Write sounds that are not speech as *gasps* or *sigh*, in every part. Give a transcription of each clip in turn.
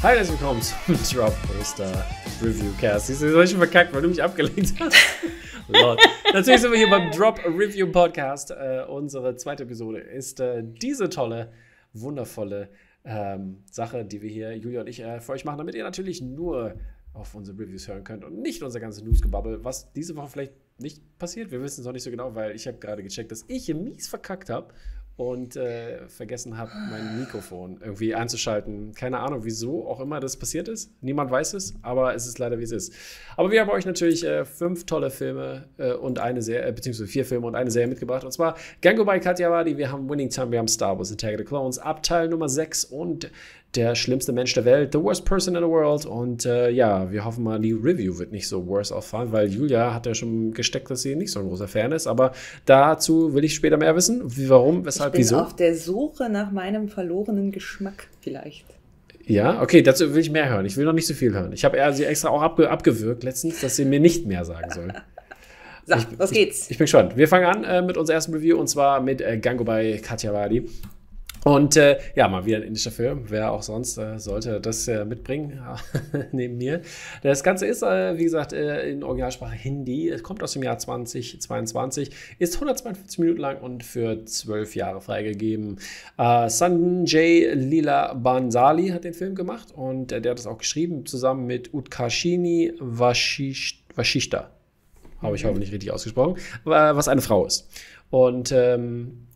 Hi, herzlich willkommen zum *laughs* Drop Poster Review Cast. Siehst du, das schon verkackt, weil du mich abgelenkt hast. *laughs* Lord. Natürlich sind wir hier beim Drop Review Podcast. Äh, unsere zweite Episode ist äh, diese tolle, wundervolle ähm, Sache, die wir hier, Julia und ich, äh, für euch machen, damit ihr natürlich nur auf unsere Reviews hören könnt und nicht unser ganzes Newsgebabbel, was diese Woche vielleicht nicht passiert. Wir wissen es noch nicht so genau, weil ich habe gerade gecheckt, dass ich hier mies verkackt habe und äh, vergessen habe, mein Mikrofon irgendwie einzuschalten. Keine Ahnung, wieso auch immer das passiert ist. Niemand weiß es, aber es ist leider, wie es ist. Aber wir haben euch natürlich äh, fünf tolle Filme äh, und eine Serie, äh, beziehungsweise vier Filme und eine Serie mitgebracht. Und zwar Gango by Katja Wadi, wir haben Winning Time, wir haben Star Wars Attack of the Clones, Abteil Nummer 6 und der schlimmste Mensch der Welt, the worst person in the world. Und äh, ja, wir hoffen mal, die Review wird nicht so worse auffallen, weil Julia hat ja schon gesteckt, dass sie nicht so ein großer Fan ist. Aber dazu will ich später mehr wissen. Wie, warum, weshalb, ich bin wieso? auf der Suche nach meinem verlorenen Geschmack vielleicht. Ja, okay, dazu will ich mehr hören. Ich will noch nicht so viel hören. Ich habe sie extra auch abge abgewürgt letztens, dass sie mir nicht mehr sagen soll. *laughs* so, ich, los geht's. Ich, ich, bin gespannt. Wir fangen an äh, mit unserem ersten Review und zwar mit äh, Gango bei Katja Wadi. Und äh, ja, mal wieder ein indischer Film. Wer auch sonst äh, sollte das äh, mitbringen, *laughs* neben mir. Das Ganze ist, äh, wie gesagt, äh, in Originalsprache Hindi. Es kommt aus dem Jahr 2022, ist 152 Minuten lang und für 12 Jahre freigegeben. Äh, Sanjay Lila Bansali hat den Film gemacht und der hat es auch geschrieben, zusammen mit Utkashini Vashishta. Habe ich hoffentlich richtig ausgesprochen, was eine Frau ist. Und ähm,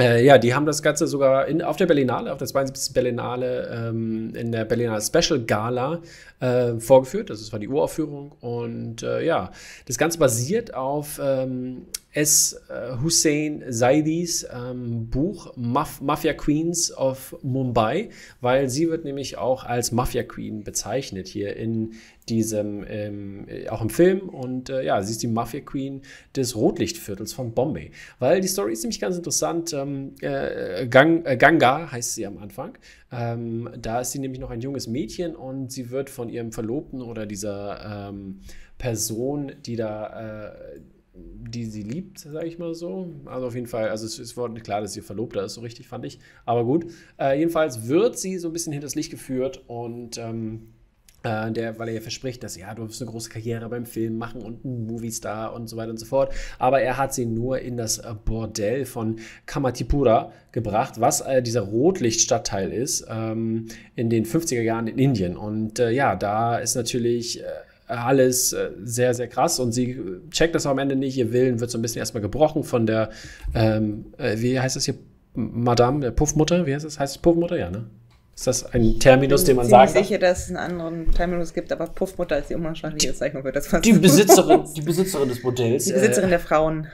äh, ja, die haben das Ganze sogar in, auf der Berlinale, auf der 72. Berlinale, ähm, in der Berlinale Special Gala äh, vorgeführt. Das war die Uraufführung. Und äh, ja, das Ganze basiert auf ähm, S. Äh, Hussein Zaidis ähm, Buch Maf Mafia Queens of Mumbai, weil sie wird nämlich auch als Mafia Queen bezeichnet hier in diesem, ähm, auch im Film. Und äh, ja, sie ist die Mafia Queen des Rotlichtviertels von Bombay. Weil die Story ist nämlich ganz interessant. Ähm, äh, Gang, äh, Ganga heißt sie am Anfang. Ähm, da ist sie nämlich noch ein junges Mädchen und sie wird von ihrem Verlobten oder dieser ähm, Person, die da äh, die sie liebt, sage ich mal so. Also auf jeden Fall, also es, wurde klar, dass sie Verlobter ist, so richtig fand ich. Aber gut. Äh, jedenfalls wird sie so ein bisschen hinters Licht geführt und ähm, äh, der, weil er ja verspricht, dass ja, du wirst eine große Karriere beim Film machen und ein Movie-Star und so weiter und so fort. Aber er hat sie nur in das äh, Bordell von Kamatipura gebracht, was äh, dieser Rotlichtstadtteil ist, ähm, in den 50er Jahren in Indien. Und äh, ja, da ist natürlich äh, alles äh, sehr, sehr krass und sie checkt das am Ende nicht. Ihr Willen wird so ein bisschen erstmal gebrochen von der, ähm, wie heißt das hier, Madame, der Puffmutter, wie heißt das? Heißt es Puffmutter? Ja, ne? Ist das ein Terminus, den man sagt? Ich bin sicher, dass es einen anderen Terminus gibt, aber Puffmutter ist die umgangssprachliche Bezeichnung für das. Die Besitzerin, die Besitzerin des Modells. Die Besitzerin äh, der Frauen.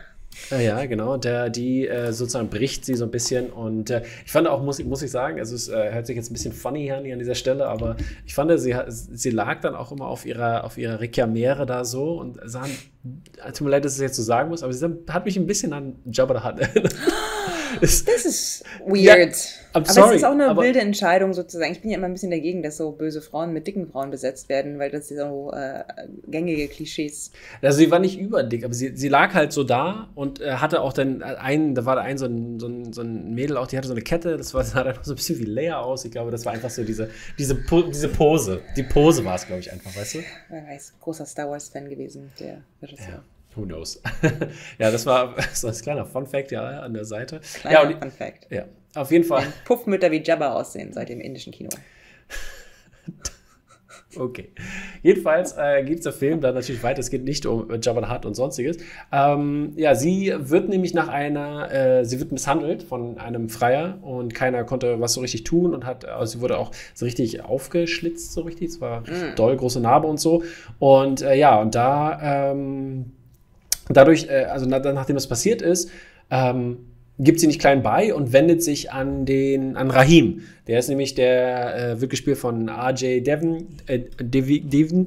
Ja, genau. Der, die äh, sozusagen bricht sie so ein bisschen. Und äh, ich fand auch, muss, muss ich sagen, also es äh, hört sich jetzt ein bisschen funny an, an dieser Stelle, aber ich fand, sie, sie lag dann auch immer auf ihrer, auf ihrer Rekiamere da so und sah, tut mir leid, dass ich es jetzt so sagen muss, aber sie hat mich ein bisschen an Jabba the Hutt. *laughs* das ist weird. Ja, aber sorry, es ist auch eine wilde Entscheidung sozusagen. Ich bin ja immer ein bisschen dagegen, dass so böse Frauen mit dicken Frauen besetzt werden, weil das so äh, gängige Klischees. Also sie war nicht überdick, aber sie, sie lag halt so da und äh, hatte auch dann einen, da war da ein so ein, so, ein, so ein Mädel auch, die hatte so eine Kette, das war, *laughs* sah einfach so ein bisschen wie Leia aus. Ich glaube, das war einfach so diese, diese, diese Pose. Die Pose war es, glaube ich, einfach, weißt du? Wer weiß, großer Star Wars-Fan gewesen, der Regisseur. Ja. Who knows? *laughs* ja, das war *laughs* so ein kleiner Fun Fact ja an der Seite. Kleiner ja, Fun Fact. Ja, auf jeden Fall. Puffmütter wie Jabba aussehen seit dem indischen Kino. *laughs* Okay. Jedenfalls äh, geht der Film dann natürlich weiter. Es geht nicht um Jabba the Hutt und sonstiges. Ähm, ja, sie wird nämlich nach einer, äh, sie wird misshandelt von einem Freier und keiner konnte was so richtig tun und hat, also sie wurde auch so richtig aufgeschlitzt, so richtig. Es war mm. doll, große Narbe und so. Und äh, ja, und da ähm, dadurch, äh, also na, nachdem das passiert ist, ähm, gibt sie nicht klein bei und wendet sich an den an Rahim. Der ist nämlich der äh, wird gespielt von RJ Devon, äh, Devon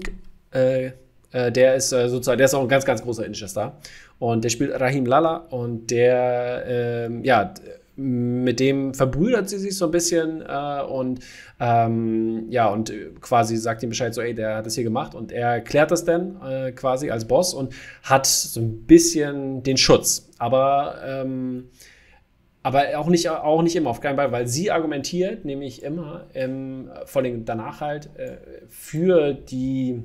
äh, äh, der ist äh, sozusagen, der ist auch ein ganz ganz großer indischer Star und der spielt Rahim Lala und der ähm, ja mit dem verbrüdert sie sich so ein bisschen äh, und ähm, ja, und quasi sagt ihm Bescheid, so, ey, der hat das hier gemacht und er klärt das dann äh, quasi als Boss und hat so ein bisschen den Schutz. Aber ähm, aber auch nicht, auch nicht immer, auf keinen Fall, weil sie argumentiert nämlich immer, ähm, vor allem danach halt, äh, für die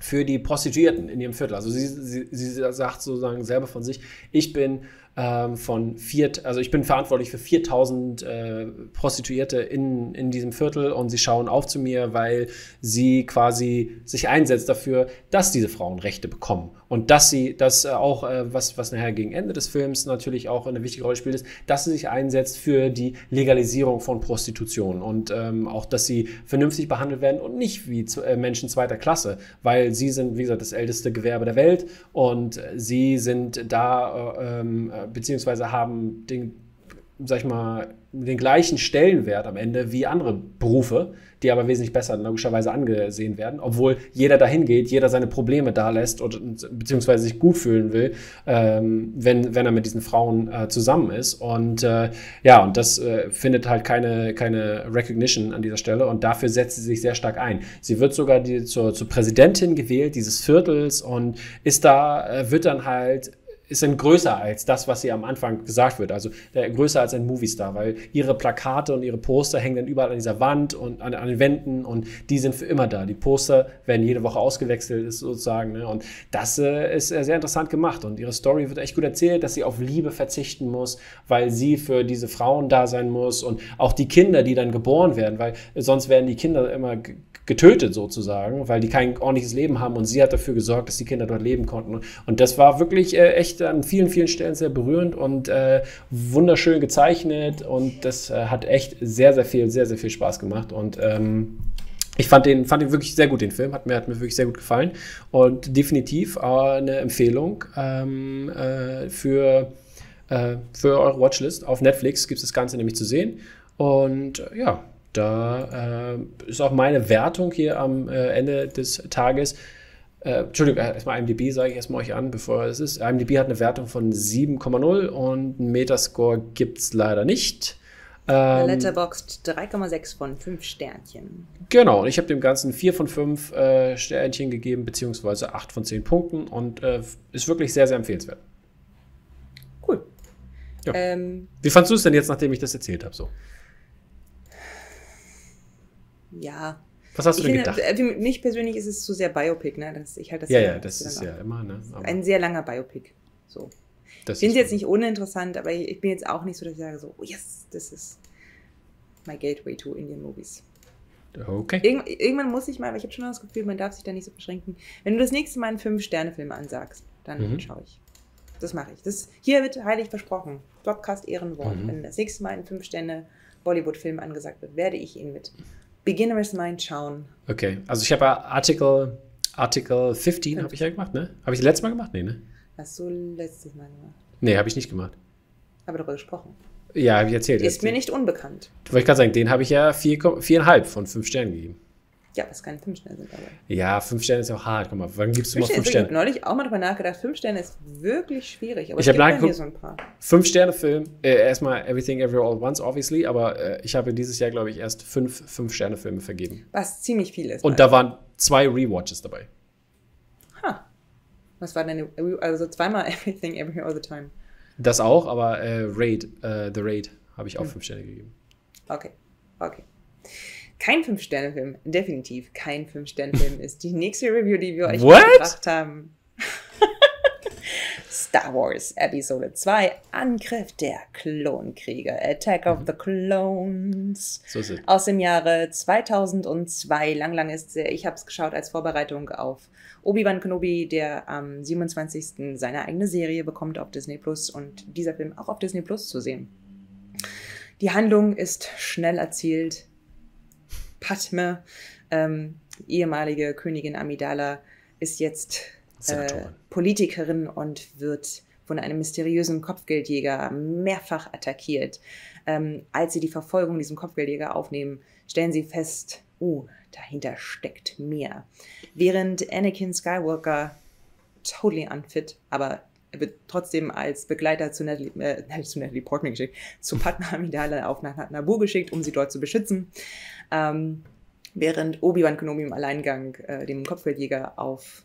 für die Prostituierten in ihrem Viertel. Also sie, sie, sie sagt sozusagen selber von sich, ich bin ähm, von vier, also ich bin verantwortlich für 4000 äh, Prostituierte in, in diesem Viertel und sie schauen auf zu mir, weil sie quasi sich einsetzt dafür, dass diese Frauen Rechte bekommen und dass sie, das äh, auch, äh, was, was nachher gegen Ende des Films natürlich auch eine wichtige Rolle spielt, ist, dass sie sich einsetzt für die Legalisierung von Prostitution und ähm, auch, dass sie vernünftig behandelt werden und nicht wie zu, äh, Menschen zweiter Klasse, weil sie sind, wie gesagt, das älteste Gewerbe der Welt und sie sind da äh, ähm, beziehungsweise haben den, sag ich mal, den gleichen Stellenwert am Ende wie andere Berufe, die aber wesentlich besser logischerweise angesehen werden, obwohl jeder dahin geht, jeder seine Probleme da lässt und beziehungsweise sich gut fühlen will, ähm, wenn, wenn er mit diesen Frauen äh, zusammen ist. Und äh, ja, und das äh, findet halt keine, keine Recognition an dieser Stelle und dafür setzt sie sich sehr stark ein. Sie wird sogar die, zur, zur Präsidentin gewählt dieses Viertels und ist da, äh, wird dann halt dann größer als das, was ihr am Anfang gesagt wird. Also der, größer als ein Moviestar, weil ihre Plakate und ihre Poster hängen dann überall an dieser Wand und an, an den Wänden und die sind für immer da. Die Poster werden jede Woche ausgewechselt, ist sozusagen. Ne? Und das äh, ist äh, sehr interessant gemacht. Und ihre Story wird echt gut erzählt, dass sie auf Liebe verzichten muss, weil sie für diese Frauen da sein muss und auch die Kinder, die dann geboren werden, weil sonst werden die Kinder immer getötet sozusagen, weil die kein ordentliches Leben haben und sie hat dafür gesorgt, dass die Kinder dort leben konnten. Und das war wirklich äh, echt an vielen, vielen Stellen sehr berührend und äh, wunderschön gezeichnet und das äh, hat echt sehr, sehr viel, sehr, sehr viel Spaß gemacht und ähm, ich fand den, fand den wirklich sehr gut, den Film. Hat mir, hat mir wirklich sehr gut gefallen. Und definitiv äh, eine Empfehlung ähm, äh, für, äh, für eure Watchlist. Auf Netflix gibt es das Ganze nämlich zu sehen. Und äh, ja, da ist auch meine Wertung hier am Ende des Tages. Äh, Entschuldigung, äh, erstmal IMDb sage ich erstmal euch an, bevor es ist. IMDb hat eine Wertung von 7,0 und einen Metascore gibt es leider nicht. Ähm, Letterboxd 3,6 von 5 Sternchen. Genau, und ich habe dem Ganzen 4 von 5 äh, Sternchen gegeben, beziehungsweise 8 von 10 Punkten und äh, ist wirklich sehr, sehr empfehlenswert. Cool. Ja. Ähm, Wie fandest du es denn jetzt, nachdem ich das erzählt habe? So? ja. Was hast du denn gedacht? Für mich persönlich ist es zu sehr Biopic, ne? Das, ich halt das ja, ja, das ist ja immer, ne? Aber ein sehr langer Biopic. So. Das ich finde es jetzt nicht uninteressant, aber ich, ich, bin jetzt auch nicht so, dass ich sage so, oh yes, das ist my gateway to Indian Movies. Okay. Irgend, irgendwann muss ich mal, aber ich habe schon das Gefühl, man darf sich da nicht so beschränken. Wenn du das nächste Mal einen Fünf-Sterne-Film ansagst, dann mhm. schaue ich. Das mache ich. Das, hier wird heilig versprochen. Podcast Ehrenwort. Mhm. Wenn das nächste Mal ein Fünf-Sterne-Bollywood-Film angesagt wird, werde ich ihn mit Beginner's Mind schauen. Okay, also ich habe ja Article, Article 15 habe ich ja gemacht, ne? Habe ich das letzte Mal gemacht? Nee, ne? Hast du letztes Mal gemacht? Nee, habe ich nicht gemacht. Aber darüber gesprochen. Ja, habe ich erzählt. Ist mir nicht unbekannt. Wollte ich gerade sagen, den habe ich ja vier, viereinhalb von fünf Sternen gegeben. Ja, was keine fünf Sterne sind, aber. Ja, fünf Sterne ist ja auch hart. Guck mal, wann gibst du mal fünf Sterne? Ich habe neulich auch mal drüber nachgedacht, fünf Sterne ist wirklich schwierig. Aber ich habe nachgeguckt, so ein paar. Fünf Sterne Film, äh, erstmal Everything Everywhere All Once, obviously, aber äh, ich habe dieses Jahr, glaube ich, erst fünf fünf Sterne Filme vergeben. Was ziemlich viel ist. Und da waren zwei Rewatches dabei. Ha. Was war denn, also zweimal *laughs* Everything Everywhere All the Time? Das auch, aber äh, Raid, äh, The Raid habe ich auch hm. fünf Sterne gegeben. Okay, okay kein Fünf-Sterne-Film, definitiv kein Fünf-Sterne-Film ist die nächste Review, die wir euch What? gebracht haben. *laughs* Star Wars Episode 2, Angriff der Klonkrieger, Attack of the Clones. So ist es. Aus dem Jahre 2002, lang, lang ist es. Ich habe es geschaut als Vorbereitung auf Obi-Wan Kenobi, der am 27. seine eigene Serie bekommt auf Disney Plus und dieser Film auch auf Disney Plus zu sehen. Die Handlung ist schnell erzielt, Padme, ähm, ehemalige Königin Amidala, ist jetzt äh, Politikerin und wird von einem mysteriösen Kopfgeldjäger mehrfach attackiert. Ähm, als sie die Verfolgung diesem Kopfgeldjäger aufnehmen, stellen sie fest, oh, dahinter steckt mehr. Während Anakin Skywalker totally unfit, aber er wird trotzdem als Begleiter zu Natalie, äh, *laughs* zu Natalie Portman geschickt, zu Padma Amidala auf Naboo geschickt, um sie dort zu beschützen. Ähm, während Obi-Wan Kenobi im Alleingang äh, dem Kopfgeldjäger auf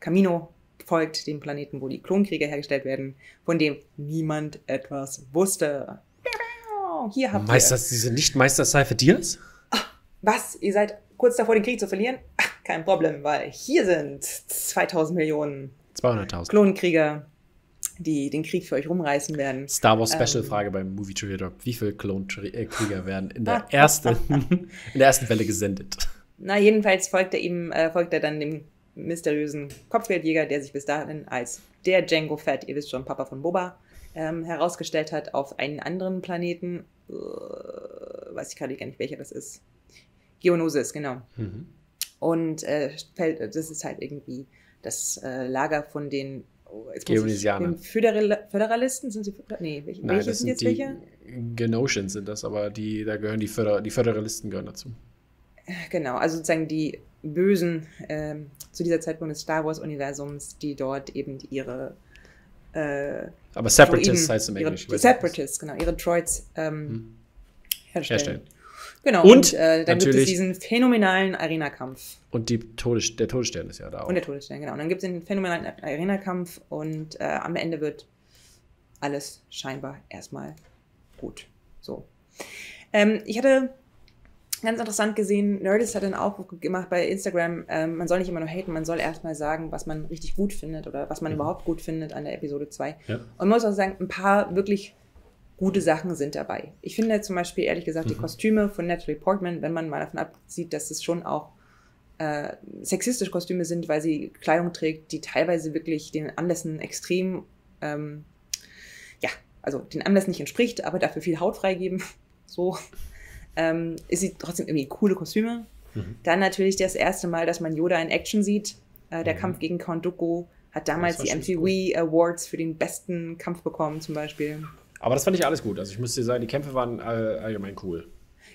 Camino folgt, dem Planeten, wo die Klonkrieger hergestellt werden, von dem niemand etwas wusste. Hier habt Meister, ihr. diese nicht Meister Seife Diaz? Was? Ihr seid kurz davor, den Krieg zu verlieren? Ach, kein Problem, weil hier sind 2000 Millionen 200.000. Klonkrieger, die den Krieg für euch rumreißen werden. Star Wars Special Ähm. Frage beim Movie Trivia Drop. Wie viele Klonkrieger werden in der *laughs* ersten, *laughs* in der ersten Welle gesendet? Na, jedenfalls folgt er ihm, äh, folgt er dann dem mysteriösen Kopfgeldjäger, der sich bis dahin als der Django Fett, ihr wisst schon, Papa von Boba, ähm, herausgestellt hat auf einen anderen Planeten. Äh, weiß ich gerade gar nicht, welcher das ist. Geonosis, genau. Mhm. Und äh, das ist halt irgendwie das äh, Lager von den oh, jetzt den Föderal Föderalisten sind sie? Nee, welche, Nein, welche das sind jetzt die welche? Genotions sind das, aber die, da gehören die, Föder die Föderalisten gehören dazu. Genau, also sozusagen die Bösen ähm, zu dieser Zeitpunkt des Star Wars-Universums, die dort eben ihre äh, Aber Separatists Droiden- heißt im Englischen. Separatists, genau, ihre Droids ähm, herstellen. Herstellen. Genau, Und und, äh, dann gibt es diesen phänomenalen Arena-Kampf. Und die Todes der Todesstern ist ja da auch. Und der Todesstern, genau. Und dann gibt es den phänomenalen Arena-Kampf und äh, am Ende wird alles scheinbar erstmal gut. So. Ähm, ich hatte ganz interessant gesehen, Nerdist hat einen Aufruf gemacht bei Instagram, ähm, man soll nicht immer nur haten, man soll erstmal sagen, was man richtig gut findet oder was man Mhm. überhaupt gut findet an der Episode 2. Ja. Und man muss auch sagen, ein paar wirklich gute Sachen sind dabei. Ich finde zum Beispiel, ehrlich gesagt, die Mhm. Kostüme von Natalie Portman, wenn man mal davon absieht, dass es schon auch äh, sexistische Kostüme sind, weil sie Kleidung trägt, die teilweise wirklich den Anlässen extrem, ähm, ja, also den Anlässen nicht entspricht, aber dafür viel Haut freigeben. *laughs* So ähm, ist sie trotzdem irgendwie coole Kostüme. Mhm. Dann natürlich das erste Mal, dass man Yoda in Action sieht. Äh, der Mhm. Kampf gegen Count Dooku hat damals die MTV Awards für den besten Kampf bekommen, zum Beispiel. Aber das fand ich alles gut. Also ich müsste sagen, die Kämpfe waren all, allgemein cool.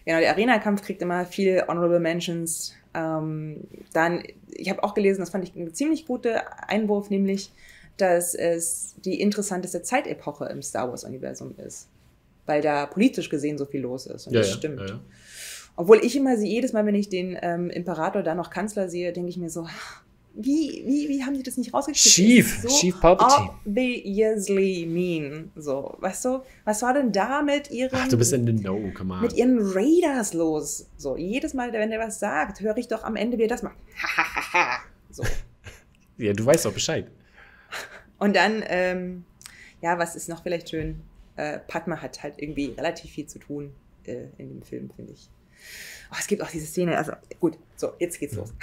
Genau, der Arena-Kampf kriegt immer viel Honorable Mentions. Ähm, dann, ich habe auch gelesen, das fand ich ein ziemlich guter Einwurf, nämlich, dass es die interessanteste Zeitepoche im Star Wars-Universum ist. Weil da politisch gesehen so viel los ist. Und das stimmt. Ja, ja. Obwohl ich immer sehe, jedes Mal, wenn ich den ähm, Imperator da noch Kanzler sehe, denke ich mir so, wie, wie, wie haben die das nicht rausgekriegt? Schief, ist schief Palpatine. Obviously mean. So, weißt du, was war denn da mit ihren, Ach, du bist in the know, come on. mit ihren Raiders los? So, jedes Mal, wenn der was sagt, höre ich doch am Ende, wie er das macht. *laughs* so. *laughs* Ja, du weißt doch Bescheid. Und dann, ähm, ja, was ist noch vielleicht schön? Äh, Padma hat halt irgendwie relativ viel zu tun äh, in dem Film, finde ich. Oh, es gibt auch diese Szene, also gut, so, jetzt geht's los.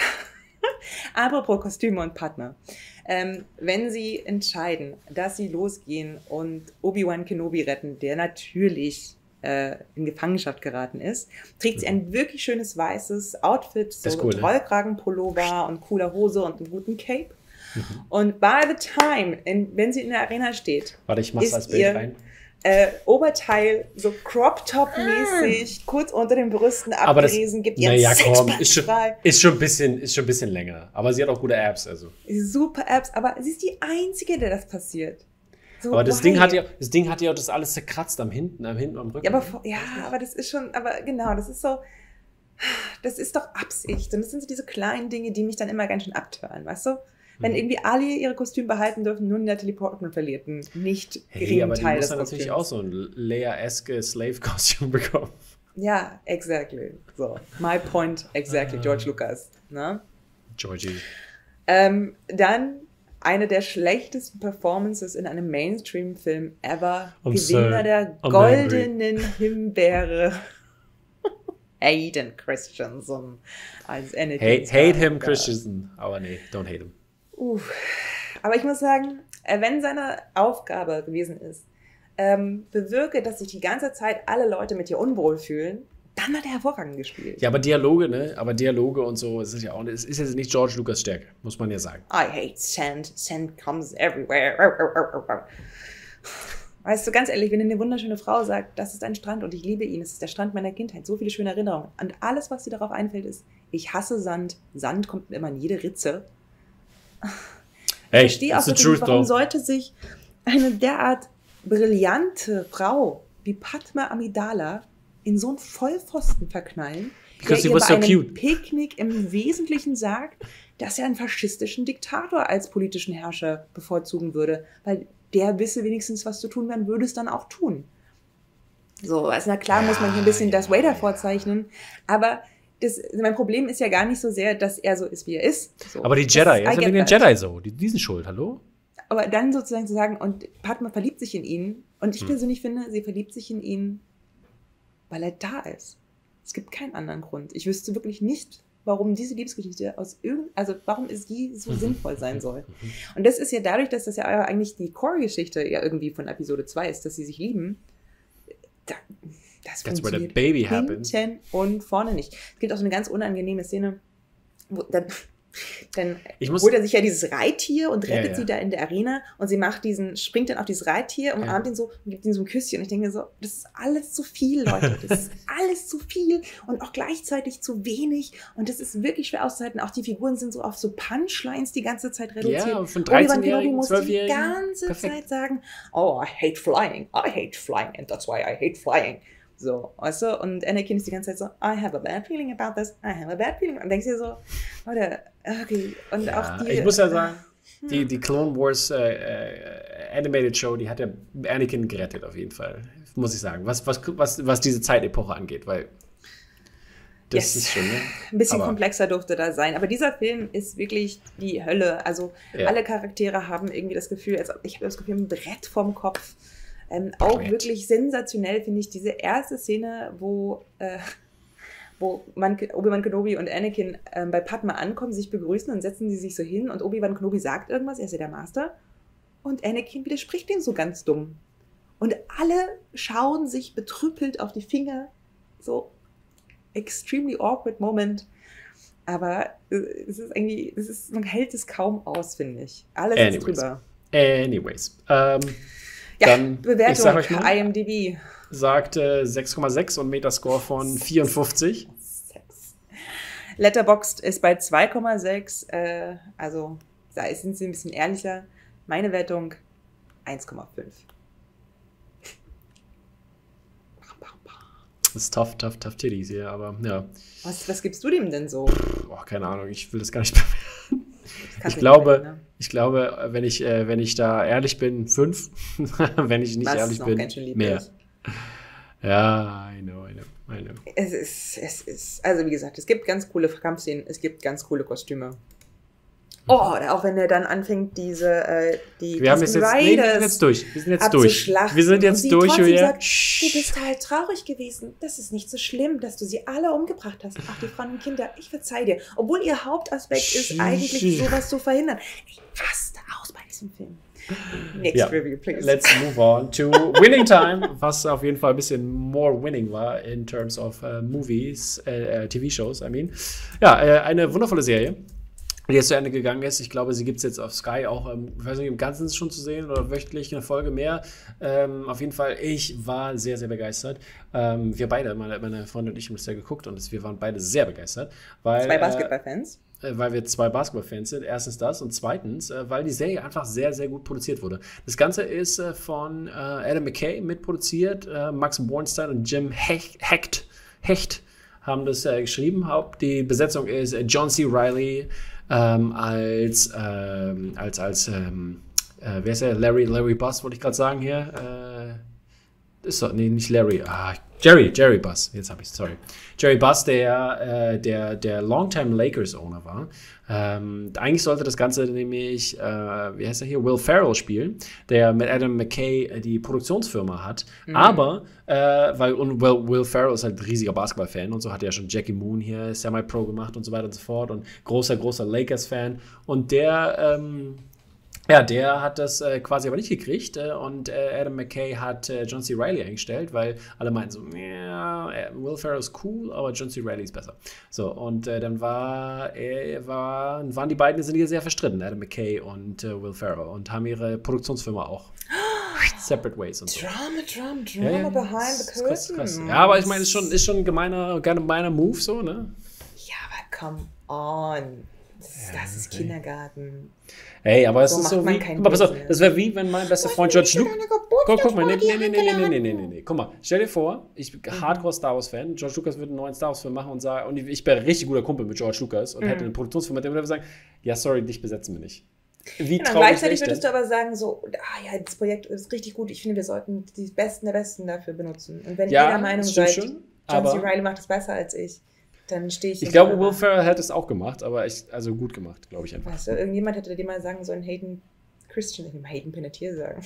Apropos Kostüme und Padma. Ähm, wenn sie entscheiden, dass sie losgehen und Obi-Wan Kenobi retten, der natürlich äh, in Gefangenschaft geraten ist, trägt sie ein wirklich schönes weißes Outfit, so cool, ne? Rollkragenpullover und cooler Hose und einen guten Cape. Mhm. Und by the time, in, wenn sie in der Arena steht, Warte, ich mach's als Bild rein. Äh, Oberteil so Crop-Top-mäßig, kurz unter den Brüsten Aber das, abgerissen, gibt ihren naja, komm, ist schon, ist, schon ein bisschen, ist schon ein bisschen länger. Aber sie hat auch gute Apps, also. Super Apps, aber sie ist die Einzige, der das passiert. So, Aber das why? Ding, hat ja, das Ding hat ja auch das alles zerkratzt am hinten, am hinten, am Rücken. Ja aber, ja, aber das ist schon, aber genau, das ist so, das ist doch Absicht. Und das sind so diese kleinen Dinge, die mich dann immer ganz schön abtören, weißt du? Wenn Mhm. irgendwie alle ihre Kostüme behalten dürfen, nur Natalie Portman verliert einen nicht Hey, geringen aber die Teil muss des dann natürlich Kostüms. auch so ein Leia-eske Slave-Kostüm *laughs* bekommen. Ja, exactly. So, my point, exactly, Ah. George Lucas. Ne? Georgie. Ähm, dann eine der schlechtesten Performances in einem Mainstream-Film ever. I'm Gewinner sad. der I'm goldenen Himbeere. *laughs* Aiden Christensen als Anakin. Hate, hate him. Christensen. Aber nee, don't hate him. Uff. Aber ich muss sagen, äh, wenn seine Aufgabe gewesen ist, ähm, bewirke, dass sich die ganze Zeit alle Leute mit dir unwohl fühlen, dann hat er hervorragend gespielt. Ja, aber Dialoge, ne? Aber Dialoge und so, es ist ja auch, es ist jetzt nicht George Lucas Stärke, muss man ja sagen. I hate sand. Sand comes everywhere. Weißt du, ganz ehrlich, wenn eine wunderschöne Frau sagt, das ist ein Strand und ich liebe ihn, es ist der Strand meiner Kindheit, so viele schöne Erinnerungen. Und alles, was dir darauf einfällt, ist, ich hasse Sand. Sand kommt immer in jede Ritze. Ich verstehe auch nicht, warum sollte sich eine derart brillante Frau wie Padma Amidala in so einen Vollpfosten verknallen, Because der ihr bei so einem cute. Picknick im Wesentlichen sagt, dass er einen faschistischen Diktator als politischen Herrscher bevorzugen würde, weil der wisse wenigstens, was zu tun wäre würde es dann auch tun. So, also na klar muss man hier ein bisschen das Vader vorzeichnen, aber das, mein Problem ist ja gar nicht so sehr, dass er so ist, wie er ist. So, Aber die Jedi, er ist ja get wegen den. Jedi so. Die, die sind schuld, hallo? Aber dann sozusagen zu sagen, und Padma verliebt sich in ihn. Und Hm. ich persönlich finde, sie verliebt sich in ihn, weil er da ist. Es gibt keinen anderen Grund. Ich wüsste wirklich nicht, warum diese Liebesgeschichte aus irgend, also warum es die so Mhm. sinnvoll sein soll. Und das ist ja dadurch, dass das ja eigentlich die Core-Geschichte ja irgendwie von Episode 2 ist, dass sie sich lieben. Da, das That's where the baby happens. hinten und vorne nicht. Es gibt auch so eine ganz unangenehme Szene, wo dann, dann muss- holt er sich ja dieses Reittier und Ja, rettet ja. sie da in der Arena und sie macht diesen, springt dann auf dieses Reittier, umarmt ihn so und gibt ihm so ein Küsschen. Und ich denke so, das ist alles zu viel, Leute. Das ist *laughs* alles zu viel und auch gleichzeitig zu wenig. Und das ist wirklich schwer auszuhalten. Auch die Figuren sind so auf so Punchlines die ganze Zeit reduziert. Ja, von Obi-Wan 13-Jährigen, Kenobi muss die 12-Jährigen. ganze Perfekt. Zeit sagen, oh, I hate flying, I hate flying and that's why I hate flying. So, weißt du? Und Anakin ist die ganze Zeit so, I have a bad feeling about this, I have a bad feeling. Und denkst dir so, Leute, okay. Und Ja, auch die. ich muss ja *laughs* sagen, die, die Clone Wars äh, äh, Animated Show, die hat ja Anakin gerettet, auf jeden Fall. Muss ich sagen. Was, was, was, was diese Zeitepoche angeht, weil das Yes. ist schon, ne? Ein bisschen Aber- komplexer durfte da sein. Aber dieser Film ist wirklich die Hölle. Also Ja. alle Charaktere haben irgendwie das Gefühl, als ob, ich habe das Gefühl, ein Brett vorm Kopf. Ähm, auch wirklich sensationell finde ich diese erste Szene, wo, äh, wo man, Obi-Wan Kenobi und Anakin ähm, bei Padma ankommen, sich begrüßen und setzen sie sich so hin und Obi-Wan Kenobi sagt irgendwas, er ist ja der Master. Und Anakin widerspricht ihm so ganz dumm. Und alle schauen sich betrüppelt auf die Finger. So extremely awkward Moment. Aber äh, es ist irgendwie, es ist, man hält es kaum aus, finde ich. Alles Anyways. ist drüber. Anyways. Ähm, Ja, Dann, ich Bewertung, euch mal- IMDb. sagt äh, 6,6 und Metascore von 54. Sex. Letterboxd ist bei 2,6. Äh, also da sind sie ein bisschen ehrlicher. Meine Wertung 1,5. Das ist tough, tough, tough Titties hier, aber ja. Was, was gibst du dem denn so? Boah, keine Ahnung, ich will das gar nicht *laughs* bewerten. Ich glaube, ne? ich glaube, wenn ich, äh, wenn ich da ehrlich bin, fünf. *laughs* wenn ich nicht Was ehrlich bin, mehr. Ja, I know, I know, I know. Es ist, es ist, also wie gesagt, es gibt ganz coole Kampfszenen, es gibt ganz coole Kostüme. Oh, oder auch wenn er dann anfängt, diese, äh, die Wir haben Tusken jetzt, nee, wir sind jetzt durch. Wir sind jetzt durch. Wir sind jetzt durch, Julia. sagt, Du bist halt traurig gewesen. Das ist nicht so schlimm, dass du sie alle umgebracht hast. Ach, die Frauen und Kinder, ich verzeih dir. Obwohl ihr Hauptaspekt ist eigentlich sowas zu verhindern. Ich raste aus bei diesem Film. Next Ja. Review, please. Let's move on to Winning Time, was auf jeden Fall ein bisschen more winning war in terms of äh, Movies, äh, äh, TV-Shows, I mean. Ja, eine wundervolle Serie, die jetzt zu Ende gegangen ist. Ich glaube, sie gibt es jetzt auf Sky auch, ähm, ich weiß nicht, im Ganzen schon zu sehen oder wöchentlich eine Folge mehr. Ähm, auf jeden Fall, ich war sehr, sehr begeistert. Ähm, wir beide, meine, meine Freundin und ich, haben das ja geguckt und wir waren beide sehr begeistert. Weil, Zwei äh, Basketballfans. äh, weil wir zwei Basketballfans sind. Erstens das und zweitens, äh, weil die Serie einfach sehr, sehr gut produziert wurde. Das Ganze ist äh, von äh, Adam McKay mitproduziert, äh, Max Bornstein und Jim Hecht, Hecht, Hecht haben das geschrieben. Haupt die Besetzung ist John C. Reilly ähm, als, ähm, als, als ähm, äh, wer ist der? Larry, Larry Buss, wollte ich gerade sagen hier. Äh, ist doch, nee, nicht Larry. Ah, Jerry, Jerry Buss. Jetzt habe ich sorry. Jerry Buss, der, äh, der, der Longtime Lakers-Owner war. Ähm, eigentlich sollte das Ganze nämlich, äh, wie heißt er hier, Will Ferrell spielen, der mit Adam McKay äh, die Produktionsfirma hat. Aber, äh, weil, und Will, Will Ferrell ist halt ein riesiger Basketball-Fan und so hat er ja schon Jackie Moon hier Semi-Pro gemacht und so weiter und so fort und großer, großer Lakers-Fan. Und der, ähm, ja, der hat das äh, quasi aber nicht gekriegt äh, und äh, Adam McKay hat äh, John C. Reilly eingestellt, weil alle meinten so, ja, äh, Will Ferrell ist cool, aber John C. Reilly ist besser. So, und äh, dann war, war, waren die beiden sind hier sehr verstritten, Adam McKay und Will Ferrell, und haben ihre Produktionsfirma auch *gasps* separate ways und so. Drama, Drama, Drama Ja, ja, behind the curtain. Ja, aber ich meine, ist schon, ist schon ein gemeiner, gemeiner Move so, ne? Ja, aber come on. Das, ist- das ist Kindergarten. Ey, aber es So ist so wie. Guck mal, pass auf, das wäre wie, wenn mein bester Freund George Lucas. Guck, guck mal, nee, nee, nee, nee, nee, nee, nee, nee, nee. Guck mal, stell dir vor, ich bin Mhm. Hardcore Star Wars Fan. George Lucas würde einen neuen Star Wars Film machen und sagen, und ich wäre richtig guter Kumpel mit George Lucas und Mhm. hätte eine Produktionsfirma, der würde sagen, ja, sorry, dich besetzen wir nicht. wie Genau, gleichzeitig würdest du aber sagen, so, ah ja, das Projekt ist richtig gut, ich finde, wir sollten die Besten der Besten dafür benutzen. Und wenn Ja, ihr der Meinung seid, schon, John C. Riley macht es besser als ich, dann stehe ich Ich glaube, Will Ferrell hätte es auch gemacht, aber ich, also gut gemacht, glaube ich einfach. Weißt du, irgendjemand hätte dir mal sagen sollen, Hayden Christian, ich will mal Hayden Panettiere sagen.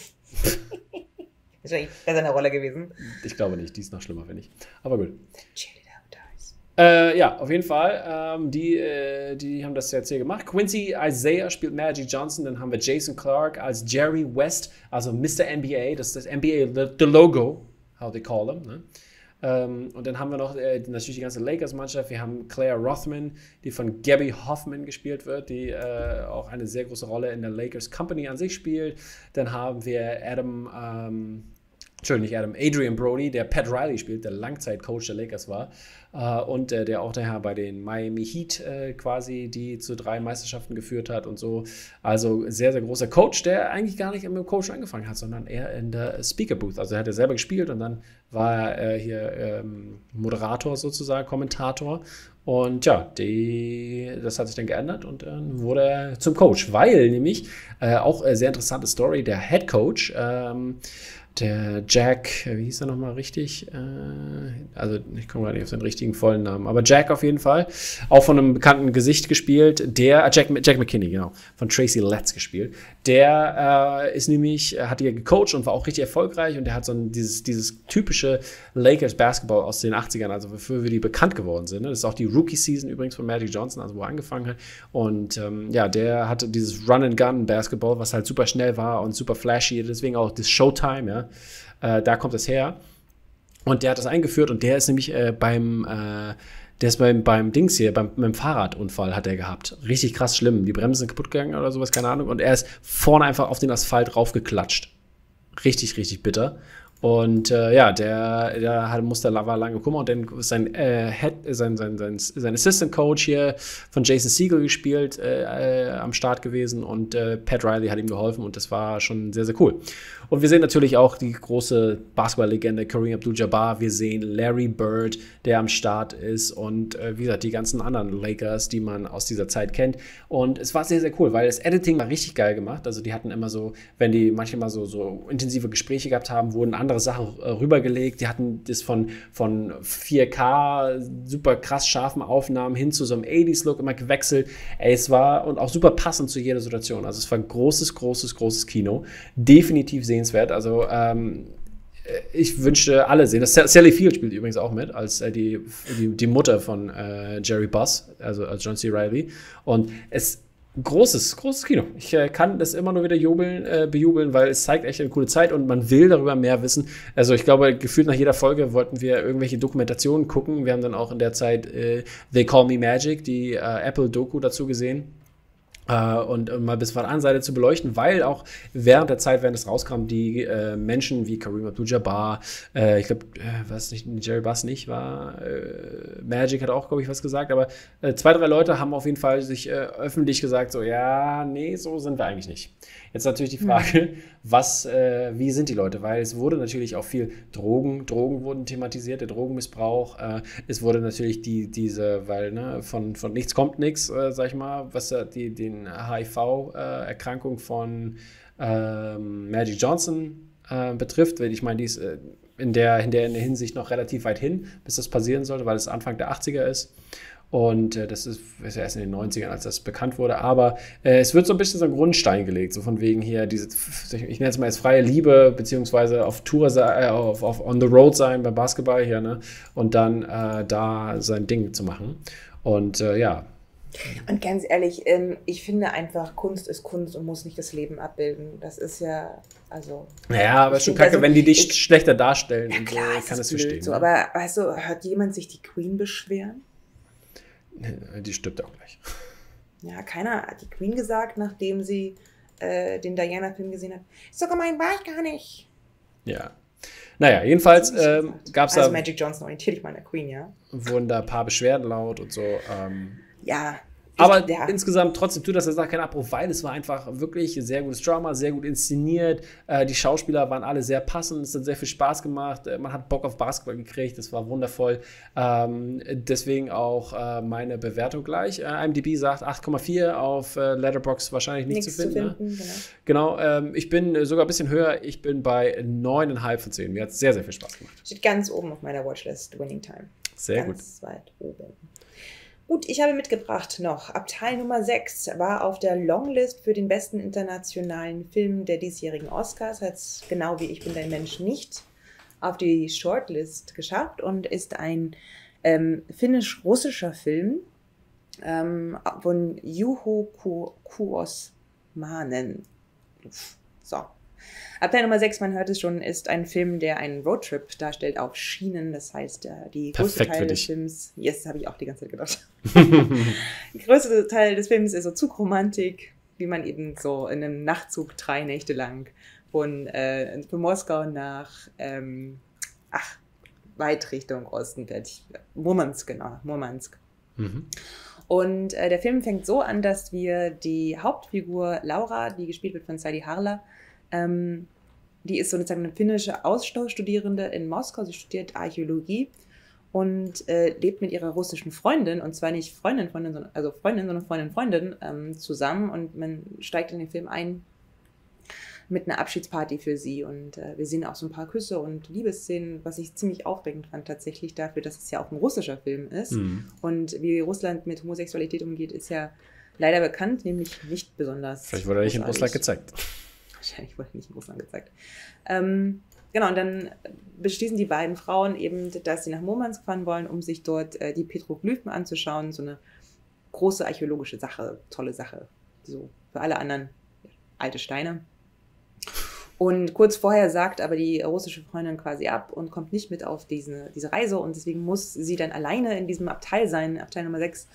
besser in der Rolle gewesen. Ich glaube nicht, die ist noch schlimmer, finde ich. Aber gut. Cheerleader dies. Äh, ja, auf jeden Fall. Ähm, die, äh, die haben das jetzt hier gemacht. Quincy Isaiah spielt Magic Johnson. Dann haben wir Jason Clark als Jerry West, also Mr. NBA. Das ist das NBA, the, the Logo, how they call him. Ne? Ähm, und dann haben wir noch äh, natürlich die ganze Lakers-Mannschaft. Wir haben Claire Rothman, die von Gabby Hoffman gespielt wird, die äh, auch eine sehr große Rolle in der Lakers Company an sich spielt. Dann haben wir Adam. Ähm, Entschuldigung, nicht Adam, Adrian Brody, der Pat Riley spielt, der Langzeitcoach der Lakers war äh, und äh, der auch daher bei den Miami Heat äh, quasi die zu drei Meisterschaften geführt hat und so. Also sehr, sehr großer Coach, der eigentlich gar nicht dem Coach angefangen hat, sondern eher in der Speaker Booth. Also er hat ja selber gespielt und dann war er äh, hier ähm, Moderator sozusagen, Kommentator. Und ja, die, das hat sich dann geändert und dann wurde er zum Coach, weil nämlich äh, auch äh, sehr interessante Story, der Head Coach, ähm, der Jack, wie hieß er nochmal richtig? Äh, also ich komme gerade nicht auf seinen richtigen vollen Namen, aber Jack auf jeden Fall, auch von einem bekannten Gesicht gespielt, der, äh, Jack, Jack McKinney, genau, von Tracy Letts gespielt. Der äh, ist nämlich, hat hier gecoacht und war auch richtig erfolgreich und der hat so ein, dieses, dieses typische Lakers Basketball aus den 80ern, also wofür wir die bekannt geworden sind. Ne? Das ist auch die Rookie-Season übrigens von Magic Johnson, also wo er angefangen hat. Und ähm, ja, der hatte dieses Run-and-Gun-Basketball, was halt super schnell war und super flashy, deswegen auch das Showtime, ja. Äh, da kommt es her. Und der hat das eingeführt und der ist nämlich äh, beim, äh, der ist beim, beim Dings hier, beim, beim Fahrradunfall hat er gehabt. Richtig krass schlimm. Die Bremsen sind kaputt gegangen oder sowas, keine Ahnung. Und er ist vorne einfach auf den Asphalt raufgeklatscht. Richtig, richtig bitter. Und äh, ja, der, der hat, musste war lange Kummer und dann sein äh, Head, sein, sein, sein, sein Assistant Coach hier von Jason Siegel gespielt, äh, äh, am Start gewesen und äh, Pat Riley hat ihm geholfen und das war schon sehr, sehr cool. Und wir sehen natürlich auch die große Basketball-Legende Kareem Abdul-Jabbar. Wir sehen Larry Bird, der am Start ist und äh, wie gesagt, die ganzen anderen Lakers, die man aus dieser Zeit kennt. Und es war sehr, sehr cool, weil das Editing war richtig geil gemacht. Also die hatten immer so, wenn die manchmal so, so intensive Gespräche gehabt haben, wurden andere Sachen äh, rübergelegt. Die hatten das von, von 4K, super krass scharfen Aufnahmen hin zu so einem 80s-Look immer gewechselt. Ey, es war und auch super passend zu jeder Situation. Also es war ein großes, großes, großes Kino. Definitiv sehenswert. Also ähm, ich wünschte, alle sehen das. Sally Field spielt übrigens auch mit, als äh, die, die, die Mutter von äh, Jerry Buss, also als John C. Riley. Und es großes, großes Kino. Ich äh, kann das immer nur wieder jubeln, äh, bejubeln, weil es zeigt echt eine coole Zeit und man will darüber mehr wissen. Also ich glaube, gefühlt nach jeder Folge wollten wir irgendwelche Dokumentationen gucken. Wir haben dann auch in der Zeit äh, They Call Me Magic, die äh, Apple-Doku dazu gesehen. Äh, und um mal bis Seite zu beleuchten, weil auch während der Zeit, während es rauskam, die äh, Menschen wie Kareem Abdul-Jabbar, äh, ich glaube, äh, was nicht, Jerry Buss nicht war, äh, Magic hat auch, glaube ich, was gesagt, aber äh, zwei, drei Leute haben auf jeden Fall sich äh, öffentlich gesagt, so, ja, nee, so sind wir eigentlich nicht. Jetzt natürlich die Frage, mhm. was, äh, wie sind die Leute? Weil es wurde natürlich auch viel Drogen, Drogen wurden thematisiert, der Drogenmissbrauch. Äh, es wurde natürlich die, diese, weil ne, von, von nichts kommt nichts, äh, sag ich mal, was die, den HIV-Erkrankung von ähm, Magic Johnson äh, betrifft. Weil ich meine, die ist äh, in, der, in der Hinsicht noch relativ weit hin, bis das passieren sollte, weil es Anfang der 80er ist. Und äh, das ist, ist ja erst in den 90ern, als das bekannt wurde. Aber äh, es wird so ein bisschen so ein Grundstein gelegt, so von wegen hier, diese, ich nenne es mal jetzt freie Liebe, beziehungsweise auf Tour, äh, auf, auf on the road sein beim Basketball hier, ne? Und dann äh, da sein Ding zu machen. Und äh, ja. Und ganz ehrlich, ähm, ich finde einfach, Kunst ist Kunst und muss nicht das Leben abbilden. Das ist ja, also. Naja, aber schon kacke, also, wenn die dich ich, schlechter darstellen. Ja, klar, so, ich kann das verstehen. So, ne? aber weißt du, hört jemand sich die Queen beschweren? Die stirbt auch gleich. Ja, keiner hat die Queen gesagt, nachdem sie äh, den Diana-Film gesehen hat. So gemein war ich gar nicht. Ja. Naja, jedenfalls ähm, gab es also da. Magic Johnson orientiert dich mal an der Queen, ja? Wurden da ein paar Beschwerden laut und so. Ähm, ja, Aber ja. insgesamt trotzdem tut das Sache keinen Abbruch, weil es war einfach wirklich sehr gutes Drama, sehr gut inszeniert. Äh, die Schauspieler waren alle sehr passend, es hat sehr viel Spaß gemacht. Äh, man hat Bock auf Basketball gekriegt, das war wundervoll. Ähm, deswegen auch äh, meine Bewertung gleich. Äh, IMDb sagt 8,4 auf äh, Letterbox wahrscheinlich nicht Nichts zu finden. Zu finden ne? Genau, genau ähm, ich bin sogar ein bisschen höher, ich bin bei 9,5 von 10. Mir hat es sehr, sehr viel Spaß gemacht. Steht ganz oben auf meiner Watchlist, Winning Time. Sehr ganz gut. weit oben. Gut, ich habe mitgebracht noch. Abteil Nummer 6 war auf der Longlist für den besten internationalen Film der diesjährigen Oscars. Hat es genau wie Ich bin dein Mensch nicht auf die Shortlist geschafft und ist ein ähm, finnisch-russischer Film ähm, von Juho Kuosmanen. So, Abteil Nummer 6, man hört es schon, ist ein Film, der einen Roadtrip darstellt auf Schienen. Das heißt, äh, die größte Teil des Films, yes, habe ich auch die ganze Zeit gedacht. *laughs* der größte Teil des Films ist so Zugromantik, wie man eben so in einem Nachtzug drei Nächte lang von, äh, von Moskau nach, ähm, ach, weit Richtung Osten, Murmansk, genau, Murmansk. Mhm. Und äh, der Film fängt so an, dass wir die Hauptfigur Laura, die gespielt wird von Sadie Harler, ähm, die ist sozusagen eine finnische Austauschstudierende in Moskau. Sie studiert Archäologie und äh, lebt mit ihrer russischen Freundin, und zwar nicht Freundin, Freundin, sondern, also Freundin, sondern Freundin, Freundin ähm, zusammen. Und man steigt in den Film ein mit einer Abschiedsparty für sie. Und äh, wir sehen auch so ein paar Küsse und Liebesszenen, was ich ziemlich aufregend fand, tatsächlich dafür, dass es ja auch ein russischer Film ist. Mhm. Und wie Russland mit Homosexualität umgeht, ist ja leider bekannt, nämlich nicht besonders. Vielleicht wurde er nicht in Russland gezeigt *laughs* wahrscheinlich wurde nicht in Russland gezeigt. Ähm, genau, und dann beschließen die beiden Frauen eben, dass sie nach Murmansk fahren wollen, um sich dort äh, die Petroglyphen anzuschauen. So eine große archäologische Sache, tolle Sache. So für alle anderen alte Steine. Und kurz vorher sagt aber die russische Freundin quasi ab und kommt nicht mit auf diese, diese Reise. Und deswegen muss sie dann alleine in diesem Abteil sein, Abteil Nummer 6,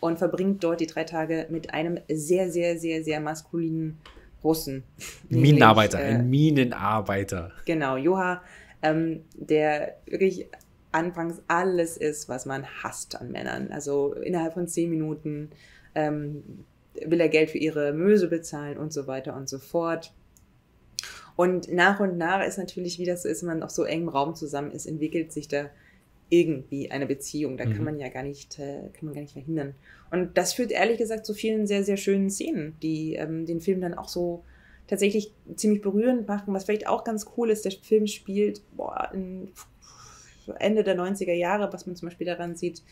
und verbringt dort die drei Tage mit einem sehr, sehr, sehr, sehr maskulinen Russen. *laughs* Minenarbeiter, nämlich, äh, ein Minenarbeiter. Genau, Joha, ähm, der wirklich anfangs alles ist, was man hasst an Männern. Also innerhalb von zehn Minuten ähm, will er Geld für ihre Möse bezahlen und so weiter und so fort. Und nach und nach ist natürlich, wie das ist, wenn man auf so engem Raum zusammen ist, entwickelt sich da irgendwie eine Beziehung. Da mhm. kann man ja gar nicht, äh, kann man gar nicht verhindern. Und das führt ehrlich gesagt zu vielen sehr, sehr schönen Szenen, die ähm, den Film dann auch so tatsächlich ziemlich berührend machen. Was vielleicht auch ganz cool ist, der Film spielt boah, Ende der 90er Jahre, was man zum Beispiel daran sieht,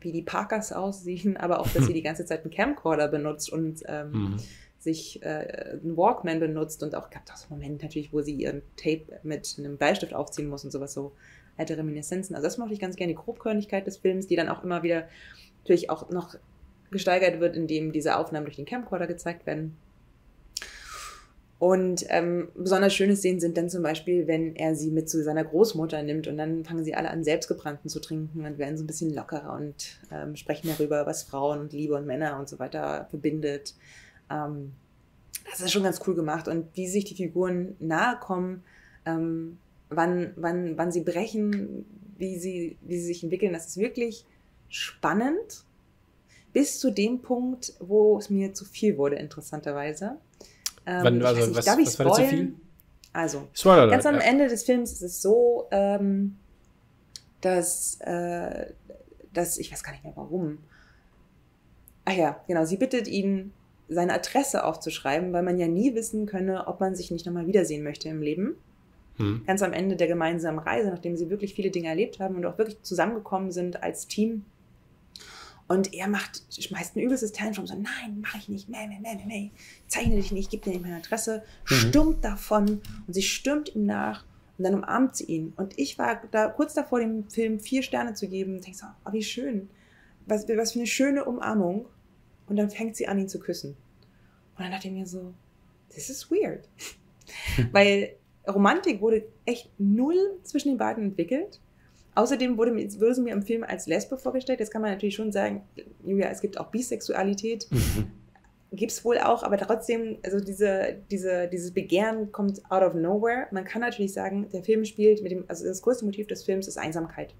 wie die Parkers aussehen, *laughs* aber auch, dass sie die ganze Zeit einen Camcorder benutzt und ähm, mhm. sich äh, einen Walkman benutzt und auch gab es auch so Momente natürlich, wo sie ihren Tape mit einem Bleistift aufziehen muss und sowas so alte Reminiszenzen. Also das mochte ich ganz gerne, die Grobkörnigkeit des Films, die dann auch immer wieder natürlich auch noch gesteigert wird, indem diese Aufnahmen durch den Camcorder gezeigt werden. Und ähm, besonders schöne Szenen sind dann zum Beispiel, wenn er sie mit zu seiner Großmutter nimmt und dann fangen sie alle an, selbstgebrannten zu trinken und werden so ein bisschen lockerer und ähm, sprechen darüber, was Frauen und Liebe und Männer und so weiter verbindet. Ähm, das ist schon ganz cool gemacht und wie sich die Figuren nahe kommen, ähm, wann, wann, wann sie brechen, wie sie, wie sie sich entwickeln. Das ist wirklich spannend. Bis zu dem Punkt, wo es mir zu viel wurde, interessanterweise. Ähm, wann, also, nicht, was, darf ich was war zu viel? Also, Spoiler ganz am. Ende des Films ist es so, ähm, dass, äh, dass, ich weiß gar nicht mehr warum. Ach ja, genau, sie bittet ihn, seine Adresse aufzuschreiben, weil man ja nie wissen könne, ob man sich nicht nochmal wiedersehen möchte im Leben. Hm. Ganz am Ende der gemeinsamen Reise, nachdem sie wirklich viele Dinge erlebt haben und auch wirklich zusammengekommen sind als Team. Und er macht, schmeißt ein übelstes Tantrum, so, nein, mache ich nicht, meh, meh, meh, meh, zeichne dich nicht, gib dir nicht meine Adresse, mhm. stürmt davon und sie stürmt ihm nach und dann umarmt sie ihn. Und ich war da kurz davor, dem Film vier Sterne zu geben und denke so, oh, wie schön, was, was für eine schöne Umarmung. Und dann fängt sie an, ihn zu küssen. Und dann dachte ich mir so, this is weird. *laughs* Weil Romantik wurde echt null zwischen den beiden entwickelt. Außerdem wurde, wurde sie mir im Film als Lesbe vorgestellt. Jetzt kann man natürlich schon sagen, Julia, es gibt auch Bisexualität. Mhm. Gibt es wohl auch, aber trotzdem, also diese, diese, dieses Begehren kommt out of nowhere. Man kann natürlich sagen, der Film spielt mit dem, also das größte Motiv des Films ist Einsamkeit.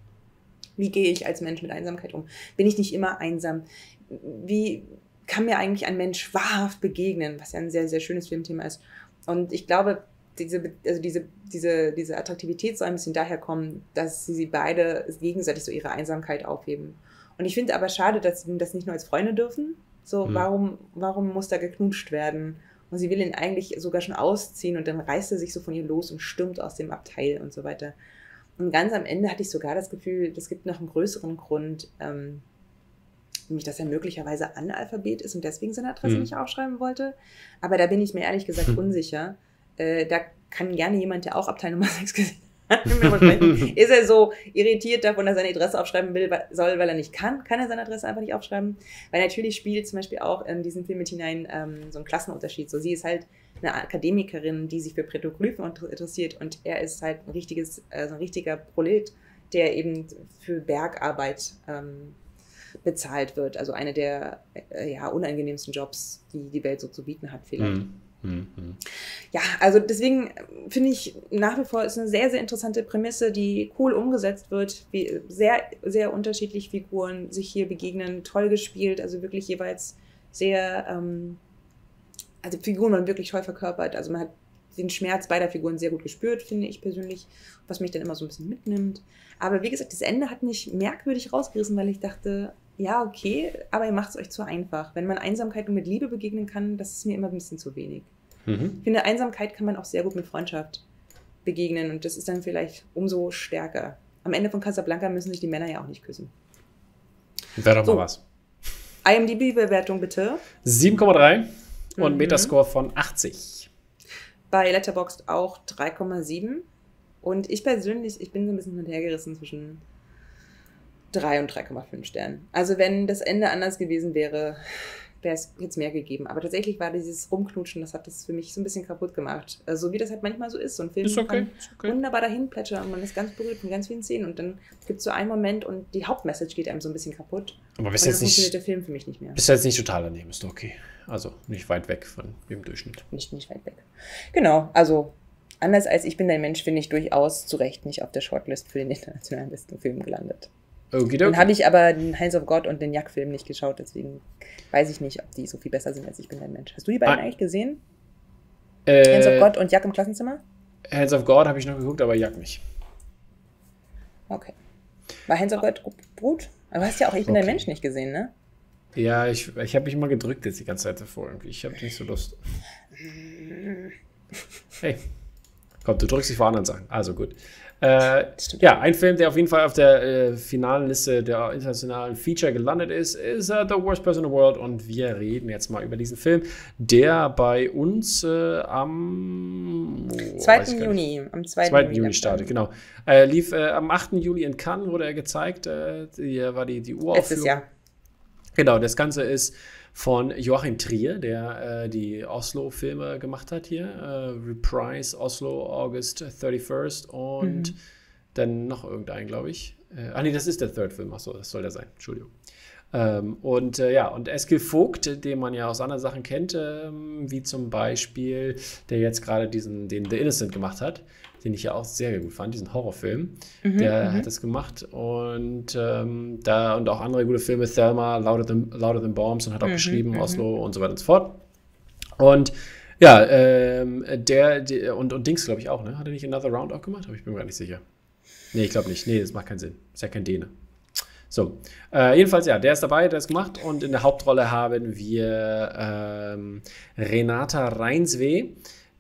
Wie gehe ich als Mensch mit Einsamkeit um? Bin ich nicht immer einsam? Wie, kann mir eigentlich ein Mensch wahrhaft begegnen, was ja ein sehr, sehr schönes Filmthema ist. Und ich glaube, diese, also diese, diese, diese Attraktivität soll ein bisschen daher kommen, dass sie, sie beide gegenseitig so ihre Einsamkeit aufheben. Und ich finde aber schade, dass sie das nicht nur als Freunde dürfen. So, mhm. warum, warum muss da geknutscht werden? Und sie will ihn eigentlich sogar schon ausziehen und dann reißt er sich so von ihr los und stürmt aus dem Abteil und so weiter. Und ganz am Ende hatte ich sogar das Gefühl, es gibt noch einen größeren Grund, ähm, nämlich dass er möglicherweise Analphabet ist und deswegen seine Adresse mhm. nicht aufschreiben wollte. Aber da bin ich mir ehrlich gesagt *laughs* unsicher. Äh, da kann gerne jemand, der auch Abteil Nummer *laughs* 6 gesehen *laughs* ist er so irritiert davon, dass er seine Adresse aufschreiben will, soll, weil er nicht kann? Kann er seine Adresse einfach nicht aufschreiben? Weil natürlich spielt zum Beispiel auch in diesen Film mit hinein ähm, so ein Klassenunterschied. So, sie ist halt eine Akademikerin, die sich für Petroglyphen interessiert und er ist halt ein richtiges, also ein richtiger Prolet, der eben für Bergarbeit ähm, bezahlt wird. Also eine der äh, ja, unangenehmsten Jobs, die die Welt so zu bieten hat vielleicht. Mhm. Ja, also deswegen finde ich nach wie vor ist eine sehr, sehr interessante Prämisse, die cool umgesetzt wird, wie sehr, sehr unterschiedliche Figuren sich hier begegnen, toll gespielt, also wirklich jeweils sehr, ähm, also Figuren waren wirklich toll verkörpert, also man hat den Schmerz beider Figuren sehr gut gespürt, finde ich persönlich, was mich dann immer so ein bisschen mitnimmt. Aber wie gesagt, das Ende hat mich merkwürdig rausgerissen, weil ich dachte, ja, okay, aber ihr macht es euch zu einfach. Wenn man Einsamkeit nur mit Liebe begegnen kann, das ist mir immer ein bisschen zu wenig. Mhm. Ich finde, Einsamkeit kann man auch sehr gut mit Freundschaft begegnen und das ist dann vielleicht umso stärker. Am Ende von Casablanca müssen sich die Männer ja auch nicht küssen. Wäre doch so. mal was. IMDb-Bewertung bitte. 7,3 und mhm. Metascore von 80. Bei Letterboxd auch 3,7. Und ich persönlich, ich bin so ein bisschen hin und her gerissen zwischen 3 und 3,5 Sternen. Also wenn das Ende anders gewesen wäre, wäre es jetzt mehr gegeben. Aber tatsächlich war dieses Rumknutschen, das hat das für mich so ein bisschen kaputt gemacht. Also wie das halt manchmal so ist. So ein Film ist okay, kann ist okay. wunderbar dahin plätschern und man ist ganz berührt von ganz vielen Szenen. Und dann gibt es so einen Moment und die Hauptmessage geht einem so ein bisschen kaputt. Aber bis jetzt nicht, der Film für mich nicht mehr. Bist jetzt nicht total daneben, ist doch okay. Also nicht weit weg von dem Durchschnitt. Nicht, nicht weit weg. Genau, also anders als Ich bin dein Mensch, finde ich durchaus zu Recht nicht auf der Shortlist für den internationalen besten Film gelandet. Okay, Dann habe ich aber den Hands of God und den Jack-Film nicht geschaut, deswegen weiß ich nicht, ob die so viel besser sind als Ich bin dein Mensch. Hast du die beiden ah. eigentlich gesehen? Äh, Hands of God und Jack im Klassenzimmer? Hands of God habe ich noch geguckt, aber Jack nicht. Okay. War Hands of God gut? Aber du hast ja auch Ich bin okay. dein Mensch nicht gesehen, ne? Ja, ich, ich habe mich immer gedrückt jetzt die ganze Zeit davor irgendwie. Ich habe nicht so Lust. hey. Komm, du drückst dich vor anderen Sachen. Also gut. Äh, ja, ein Film, der auf jeden Fall auf der äh, finalen Liste der internationalen Feature gelandet ist, ist uh, The Worst Person in the World. Und wir reden jetzt mal über diesen Film, der bei uns äh, am oh, 2. Juni, am 2. 2. Juni, startet. Genau. Äh, lief äh, am 8. Juli in Cannes, wurde er gezeigt. hier war die, die Uraufführung. Letztes Jahr. Genau, das Ganze ist von Joachim Trier, der äh, die Oslo-Filme gemacht hat hier. Äh, Reprise, Oslo, August 31st und mhm. dann noch irgendein, glaube ich. Äh, ah nee, das ist der Third-Film. Achso, das soll der sein. Entschuldigung. Ähm, und äh, ja, und Eskil Vogt, den man ja aus anderen Sachen kennt, ähm, wie zum Beispiel, der jetzt gerade diesen, den The Innocent gemacht hat, den ich ja auch sehr gut fand, diesen Horrorfilm. Mhm, der mhm. hat das gemacht und ähm, da und auch andere gute Filme, Thelma, Louder Than, Louder Than Bombs und hat auch mhm, geschrieben, mhm. Oslo und so weiter und so fort. Und ja, ähm, der, der, und, und Dings, glaube ich, auch, ne? Hat er nicht Another Round auch gemacht? Aber ich bin mir gar nicht sicher. Nee, ich glaube nicht. Nee, das macht keinen Sinn. Ist ja kein Däne. So, äh, jedenfalls, ja, der ist dabei, der ist gemacht und in der Hauptrolle haben wir ähm, Renata Reinsweh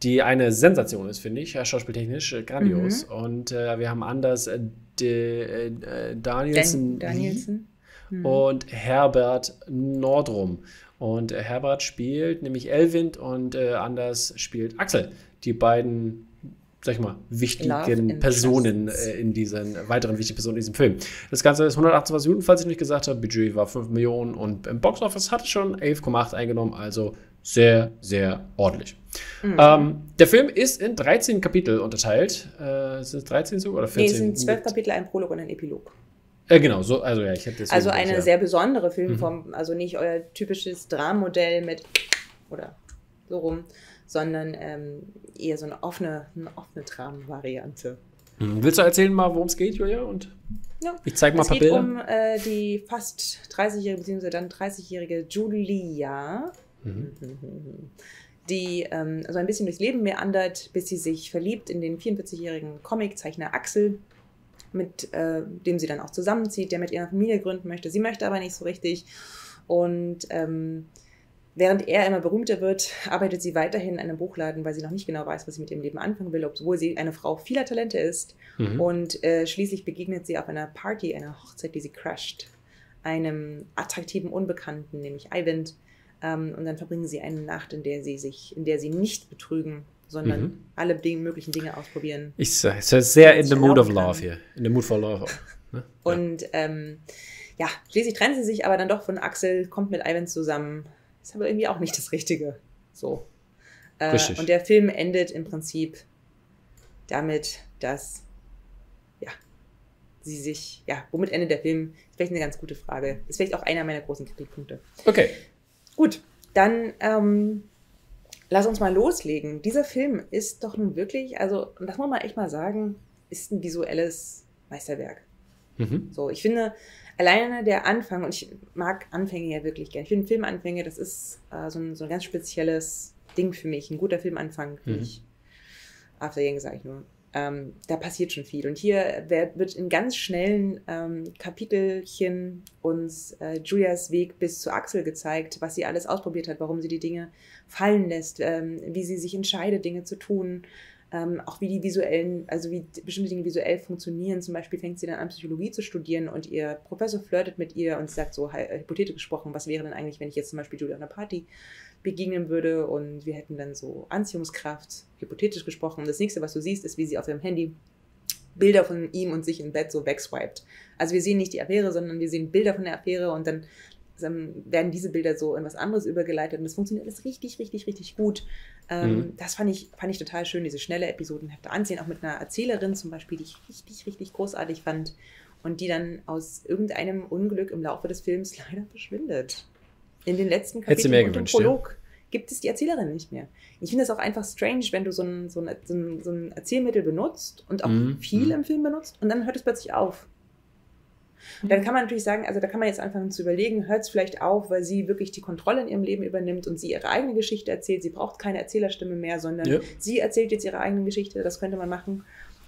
die eine Sensation ist, finde ich, schauspieltechnisch äh, grandios. Mhm. Und äh, wir haben Anders äh, De, äh, Danielsen, Dan Danielsen. Mhm. und Herbert Nordrum. Und Herbert spielt nämlich Elwind und äh, Anders spielt Axel. Die beiden sag ich mal, wichtigen Personen äh, in diesen, weiteren wichtigen Personen in diesem Film. Das Ganze ist 128 Minuten, falls ich nicht gesagt habe. Budget war 5 Millionen und im Boxoffice hatte schon 11,8 eingenommen, also sehr, sehr ordentlich. Mhm. Ähm, der Film ist in 13 Kapitel unterteilt. Äh, sind es 13 so oder 14? Nee, es sind 12 Kapitel, ein Prolog und ein Epilog. Äh, genau, so, also ja, ich hätte das. Also eine ja. sehr besondere Filmform, mhm. also nicht euer typisches Drammodell mit oder so rum, sondern ähm, eher so eine offene, eine offene Dramenvariante. Hm. Willst du erzählen mal, worum es geht, Julia? Und ja. ich zeige mal ein paar Bilder. Es geht um äh, die fast 30-jährige, beziehungsweise dann 30-jährige Julia. Mhm. die ähm, so ein bisschen durchs Leben meandert, bis sie sich verliebt in den 44-jährigen Comiczeichner Axel, mit äh, dem sie dann auch zusammenzieht, der mit ihrer Familie gründen möchte. Sie möchte aber nicht so richtig. Und ähm, während er immer berühmter wird, *laughs* arbeitet sie weiterhin in einem Buchladen, weil sie noch nicht genau weiß, was sie mit ihrem Leben anfangen will, obwohl sie eine Frau vieler Talente ist. Mhm. Und äh, schließlich begegnet sie auf einer Party, einer Hochzeit, die sie crasht, einem attraktiven Unbekannten, nämlich Ivan. Ähm, und dann verbringen sie eine Nacht, in der sie sich, in der sie nicht betrügen, sondern mhm. alle Dinge, möglichen Dinge ausprobieren. Ich sage, es ist sehr in the mood of love hier. In the mood for love. Ne? Und ähm, ja, schließlich trennen sie sich aber dann doch von Axel, kommt mit Ivan zusammen. Ist aber irgendwie auch nicht das Richtige. So. Äh, und der Film endet im Prinzip damit, dass ja, sie sich, ja, womit endet der Film? Ist vielleicht eine ganz gute Frage. Ist vielleicht auch einer meiner großen Kritikpunkte. Okay. Gut, dann ähm, lass uns mal loslegen. Dieser Film ist doch nun wirklich, also, das muss man echt mal sagen, ist ein visuelles Meisterwerk. Mhm. So, ich finde, alleine der Anfang, und ich mag Anfänge ja wirklich gerne. Ich finde Filmanfänge, das ist äh, so, ein, so ein ganz spezielles Ding für mich. Ein guter Filmanfang, finde mhm. ich. After Yang sage ich nur. Ähm, da passiert schon viel. Und hier wird in ganz schnellen ähm, Kapitelchen uns äh, Julias Weg bis zu Axel gezeigt, was sie alles ausprobiert hat, warum sie die Dinge fallen lässt, ähm, wie sie sich entscheidet, Dinge zu tun, ähm, auch wie die visuellen, also wie bestimmte Dinge visuell funktionieren. Zum Beispiel fängt sie dann an, Psychologie zu studieren und ihr Professor flirtet mit ihr und sagt so, hypothetisch gesprochen, was wäre denn eigentlich, wenn ich jetzt zum Beispiel Julia auf einer Party begegnen würde und wir hätten dann so Anziehungskraft, hypothetisch gesprochen. Und das nächste, was du siehst, ist, wie sie auf ihrem Handy Bilder von ihm und sich im Bett so wegswiped. Also wir sehen nicht die Affäre, sondern wir sehen Bilder von der Affäre und dann werden diese Bilder so in was anderes übergeleitet und das funktioniert alles richtig, richtig, richtig gut. Ähm, mhm. Das fand ich, fand ich total schön, diese schnelle Episodenhefte ansehen, auch mit einer Erzählerin zum Beispiel, die ich richtig, richtig großartig fand und die dann aus irgendeinem Unglück im Laufe des Films *laughs* leider verschwindet. In den letzten Kapiteln mehr gewünscht, Prolog ja. gibt es die Erzählerin nicht mehr. Ich finde es auch einfach strange, wenn du so ein, so, ein, so ein, Erzählmittel benutzt und auch mhm. viel mhm. im Film benutzt und dann hört es plötzlich auf. Dann kann man natürlich sagen, also da kann man jetzt anfangen zu überlegen, hört es vielleicht auf, weil sie wirklich die Kontrolle in ihrem Leben übernimmt und sie ihre eigene Geschichte erzählt. Sie braucht keine Erzählerstimme mehr, sondern ja. sie erzählt jetzt ihre eigene Geschichte. Das könnte man machen.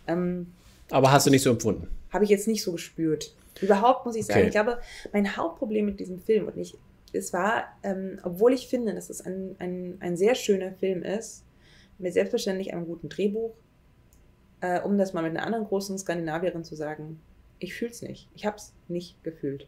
Ähm, Aber hast du nicht so empfunden? Habe ich jetzt nicht so gespürt. Überhaupt muss ich sagen. Okay. Ich glaube, mein Hauptproblem mit diesem Film, und ich, es war, ähm, obwohl ich finde, dass es ein, ein, ein sehr schöner Film ist, mit selbstverständlich einem guten Drehbuch, äh, um das mal mit einer anderen großen Skandinavierin zu sagen, ich fühle es nicht. Ich habe es nicht gefühlt.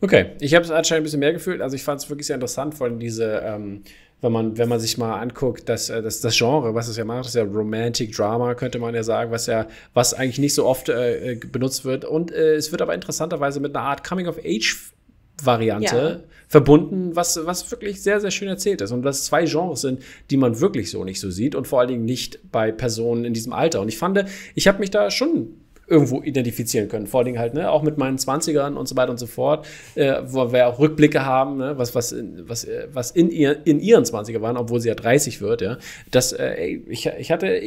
Okay, ich habe es anscheinend ein bisschen mehr gefühlt. Also ich fand es wirklich sehr interessant, vor allem diese, ähm, wenn man, wenn man sich mal anguckt, dass, äh, dass das Genre, was es ja macht, ist ja Romantic Drama, könnte man ja sagen, was ja, was eigentlich nicht so oft äh, benutzt wird. Und äh, es wird aber interessanterweise mit einer Art Coming of Age Variante ja. verbunden, was, was wirklich sehr, sehr schön erzählt ist. Und was zwei Genres sind, die man wirklich so nicht so sieht und vor allen Dingen nicht bei Personen in diesem Alter. Und ich fand, ich habe mich da schon irgendwo identifizieren können. Vor allen Dingen halt, ne, auch mit meinen 20ern und so weiter und so fort, äh, wo wir auch Rückblicke haben, ne, was, was, was, äh, was in, ihr, in ihren 20er waren, obwohl sie ja 30 wird, ja. Das, äh, ich, ich hatte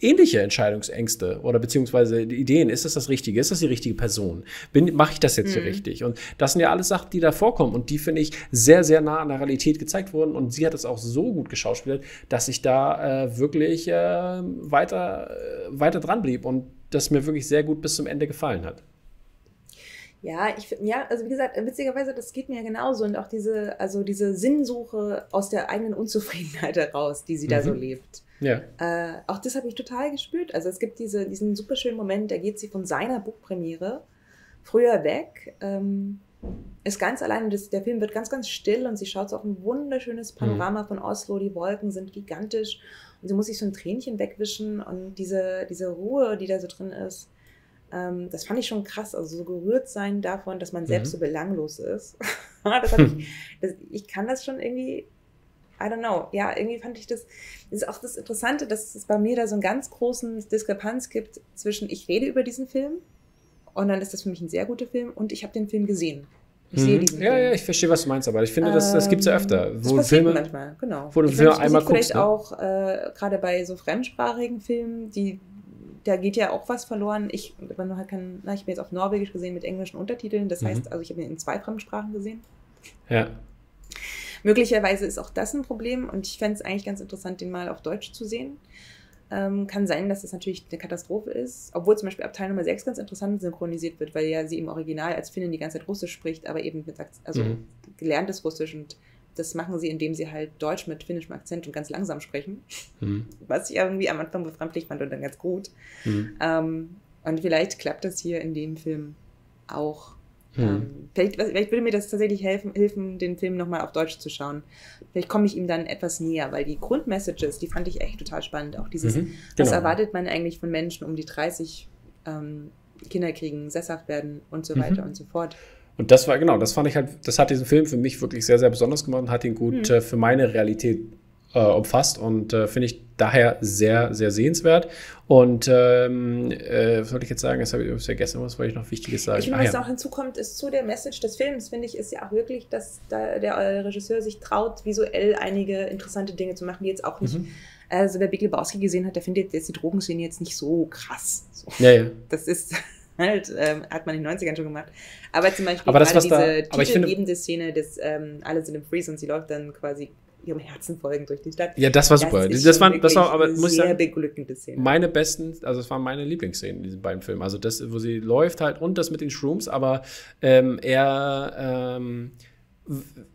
ähnliche Entscheidungsängste oder beziehungsweise Ideen. Ist das das Richtige? Ist das die richtige Person? Mache ich das jetzt mhm. hier richtig? Und das sind ja alles Sachen, die da vorkommen und die, finde ich, sehr, sehr nah an der Realität gezeigt wurden. Und sie hat es auch so gut geschauspielt, dass ich da äh, wirklich äh, weiter, äh, weiter dran blieb und das mir wirklich sehr gut bis zum Ende gefallen hat. Ja, ich ja, also wie gesagt, witzigerweise, das geht mir ja genauso und auch diese, also diese Sinnsuche aus der eigenen Unzufriedenheit heraus, die sie mhm. da so mhm. lebt. Ja. Äh, auch das habe ich total gespürt. Also es gibt diese, diesen super schönen Moment, da geht sie von seiner Buchpremiere früher weg, ähm, ist ganz allein, das, der Film wird ganz, ganz still und sie schaut so auf ein wunderschönes Panorama mhm. von Oslo, die Wolken sind gigantisch und sie muss sich so ein Tränchen wegwischen und diese, diese Ruhe, die da so drin ist, ähm, das fand ich schon krass. Also so gerührt sein davon, dass man selbst mhm. so belanglos ist. *laughs* das ich, das, ich kann das schon irgendwie, I don't know. Ja, irgendwie fand ich das, das ist auch das Interessante, dass es bei mir da so einen ganz großen Diskrepanz gibt zwischen ich rede über diesen Film und dann ist das für mich ein sehr guter Film und ich habe den Film gesehen. Ich mhm. sehe diesen Ja, Film. ja, ich verstehe, was du meinst, aber ich finde, das, das gibt es ja öfter. Ähm, wo das Filme, manchmal, genau. Wo du ich Filme einmal guckst. Vielleicht ne? auch äh, gerade bei so fremdsprachigen Filmen, die da geht ja auch was verloren. Ich, man halt kann, na, ich habe jetzt auf Norwegisch gesehen mit englischen Untertiteln. Das Mhm. heißt, also ich habe ihn in zwei Fremdsprachen gesehen. Ja. Möglicherweise ist auch das ein Problem und ich fände es eigentlich ganz interessant, den mal auf Deutsch zu sehen. Ähm, kann sein, dass das natürlich eine Katastrophe ist, obwohl zum Beispiel ab Teil Nummer 6 ganz interessant synchronisiert wird, weil ja sie im Original als Finnin die ganze Zeit Russisch spricht, aber eben mit Ak- also Mhm. gelerntes Russisch und das machen sie, indem sie halt Deutsch mit finnischem Akzent und ganz langsam sprechen, Mhm. *laughs* was ich irgendwie am Anfang befremdlich fand und dann ganz gut. Mhm. Ähm, und vielleicht klappt das hier in dem Film auch. Mhm. Ähm, vielleicht, vielleicht würde mir das tatsächlich helfen, helfen den Film nochmal auf Deutsch zu schauen. Vielleicht komme ich ihm dann etwas näher, weil die Grundmessages, die fand ich echt total spannend. Auch dieses, Mhm. was Genau. erwartet man eigentlich von Menschen um die 30, ähm, Kinder kriegen, sesshaft werden und so Mhm. weiter und so fort. Und das war, genau, das fand ich halt, das hat diesen Film für mich wirklich sehr, sehr besonders gemacht und hat ihn gut Mhm. äh, für meine Realität äh, umfasst und äh, finde ich daher sehr, sehr sehenswert. Und ähm, äh, was wollte ich jetzt sagen? Das habe ich übrigens vergessen, was wollte ich noch Wichtiges sagen? Ich finde, Ah, was ja. noch hinzukommt, ist zu der Message des Films, finde ich, ist ja auch wirklich, dass da der äh, Regisseur sich traut, visuell einige interessante Dinge zu machen, die jetzt auch nicht. Mhm. Also, wer Big Lebowski gesehen hat, der findet jetzt die Drogenszene jetzt nicht so krass. So. Ja, ja. Das ist *laughs* halt, ähm, hat man in den 90ern schon gemacht. Aber zum Beispiel Aber das, da- diese finde- titelgebende Szene, des ähm, alle sind im Freeze und sie läuft dann quasi ihrem Herzen folgend durch die Stadt. Ja, das war super. Das, ist das, schon war, das war, aber muss sehr sagen, beglückende Szene. meine besten, also es waren meine Lieblingsszenen in diesen beiden Filmen. Also das, wo sie läuft halt und das mit den Shrooms, aber ähm, eher ähm,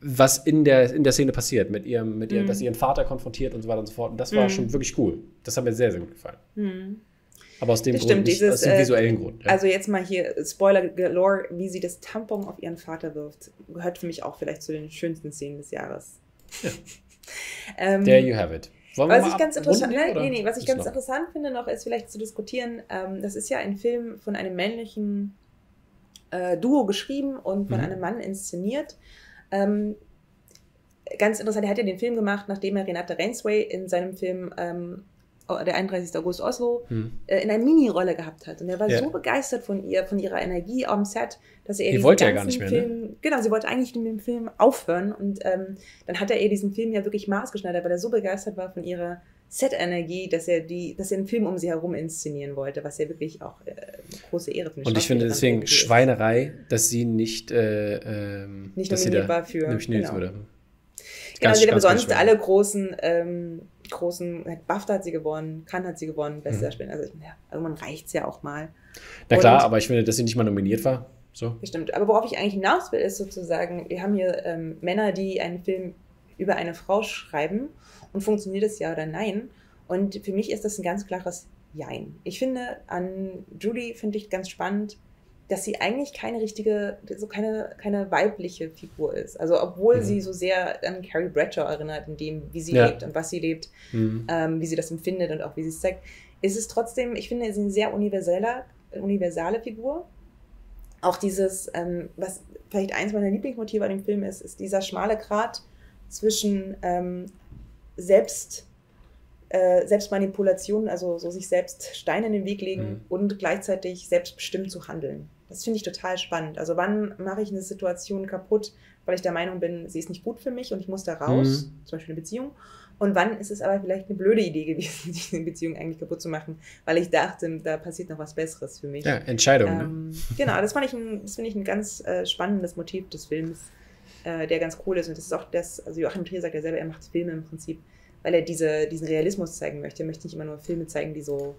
was in der, in der Szene passiert, mit ihrem, mit ihrem, Mhm. dass sie ihren Vater konfrontiert und so weiter und so fort. Und das war Mhm. schon wirklich cool. Das hat mir sehr, sehr gut gefallen. Hm. Aber aus dem Grund, stimmt, nicht dieses, aus dem äh, visuellen Grund. Ja. Also jetzt mal hier Spoiler galore, wie sie das Tampon auf ihren Vater wirft, gehört für mich auch vielleicht zu den schönsten Szenen des Jahres. *laughs* ähm, There you have it. Was ich ganz interessant, nein, oder nee, nee, was ich ganz noch? interessant finde noch, ist vielleicht zu diskutieren, ähm, das ist ja ein Film von einem männlichen äh, Duo geschrieben und von Mhm. einem Mann inszeniert. Ähm, ganz interessant, er hat ja den Film gemacht, nachdem er Renate Rainsway in seinem Film ähm, der 31. August Oslo Hm. äh, in einer Mini-Rolle gehabt hat. Und er war Ja. so begeistert von ihr, von ihrer Energie am Set, dass er Die wollte ja gar nicht mehr, ne? Film, genau, sie wollte eigentlich mit dem Film aufhören und ähm, dann hat er ihr diesen Film ja wirklich maßgeschneidert, weil er so begeistert war von ihrer Set-Energie, dass er die, dass er einen Film um sie herum inszenieren wollte, was ja wirklich auch äh, große Ehre für Und ich finde deswegen irgendwie ist. Schweinerei, dass sie nicht, äh, ähm, Nicht dass sie nominiert da war für- nominiert genau. wurde. Genau, Ganz- sie hat aber ganz, ganz sonst schwer. alle großen, ähm, großen, BAFTA hat sie gewonnen, Cannes hat sie gewonnen, beste Mhm. Darstellerin. Also ich- ja, irgendwann reicht's ja auch mal. Na klar, Und- aber ich finde, dass sie nicht mal nominiert war. So. Bestimmt. Aber worauf ich eigentlich hinaus will, ist sozusagen, wir haben hier ähm, Männer, die einen Film über eine Frau schreiben und funktioniert es ja oder nein. Und für mich ist das ein ganz klares Jein. Ich finde, an Julie finde ich ganz spannend, dass sie eigentlich keine richtige, so keine, keine weibliche Figur ist. Also obwohl Mhm. sie so sehr an Carrie Bradshaw erinnert, in dem, wie sie Ja. lebt und was sie lebt, Mhm. ähm, wie sie das empfindet und auch wie sie es zeigt, ist es trotzdem, ich finde, sie ist eine sehr universeller, universale Figur. Auch dieses, ähm, was vielleicht eins meiner Lieblingsmotive an dem Film ist, ist dieser schmale Grat zwischen ähm, Selbst, äh, Selbstmanipulation, also so sich selbst Steine in den Weg legen Mhm. und gleichzeitig selbstbestimmt zu handeln. Das finde ich total spannend. Also wann mache ich eine Situation kaputt, weil ich der Meinung bin, sie ist nicht gut für mich und ich muss da raus, Mhm. zum Beispiel eine Beziehung. Und wann ist es aber vielleicht eine blöde Idee gewesen, *laughs* diese Beziehung eigentlich kaputt zu machen, weil ich dachte, da passiert noch was Besseres für mich. Ja, Entscheidung. ne? Ähm, genau, das fand ich ein, das finde ich ein ganz äh, spannendes Motiv des Films, äh, der ganz cool ist. Und das ist auch das, also Joachim Trier sagt ja selber, er macht Filme im Prinzip, weil er diese, diesen Realismus zeigen möchte. Er möchte nicht immer nur Filme zeigen, die so,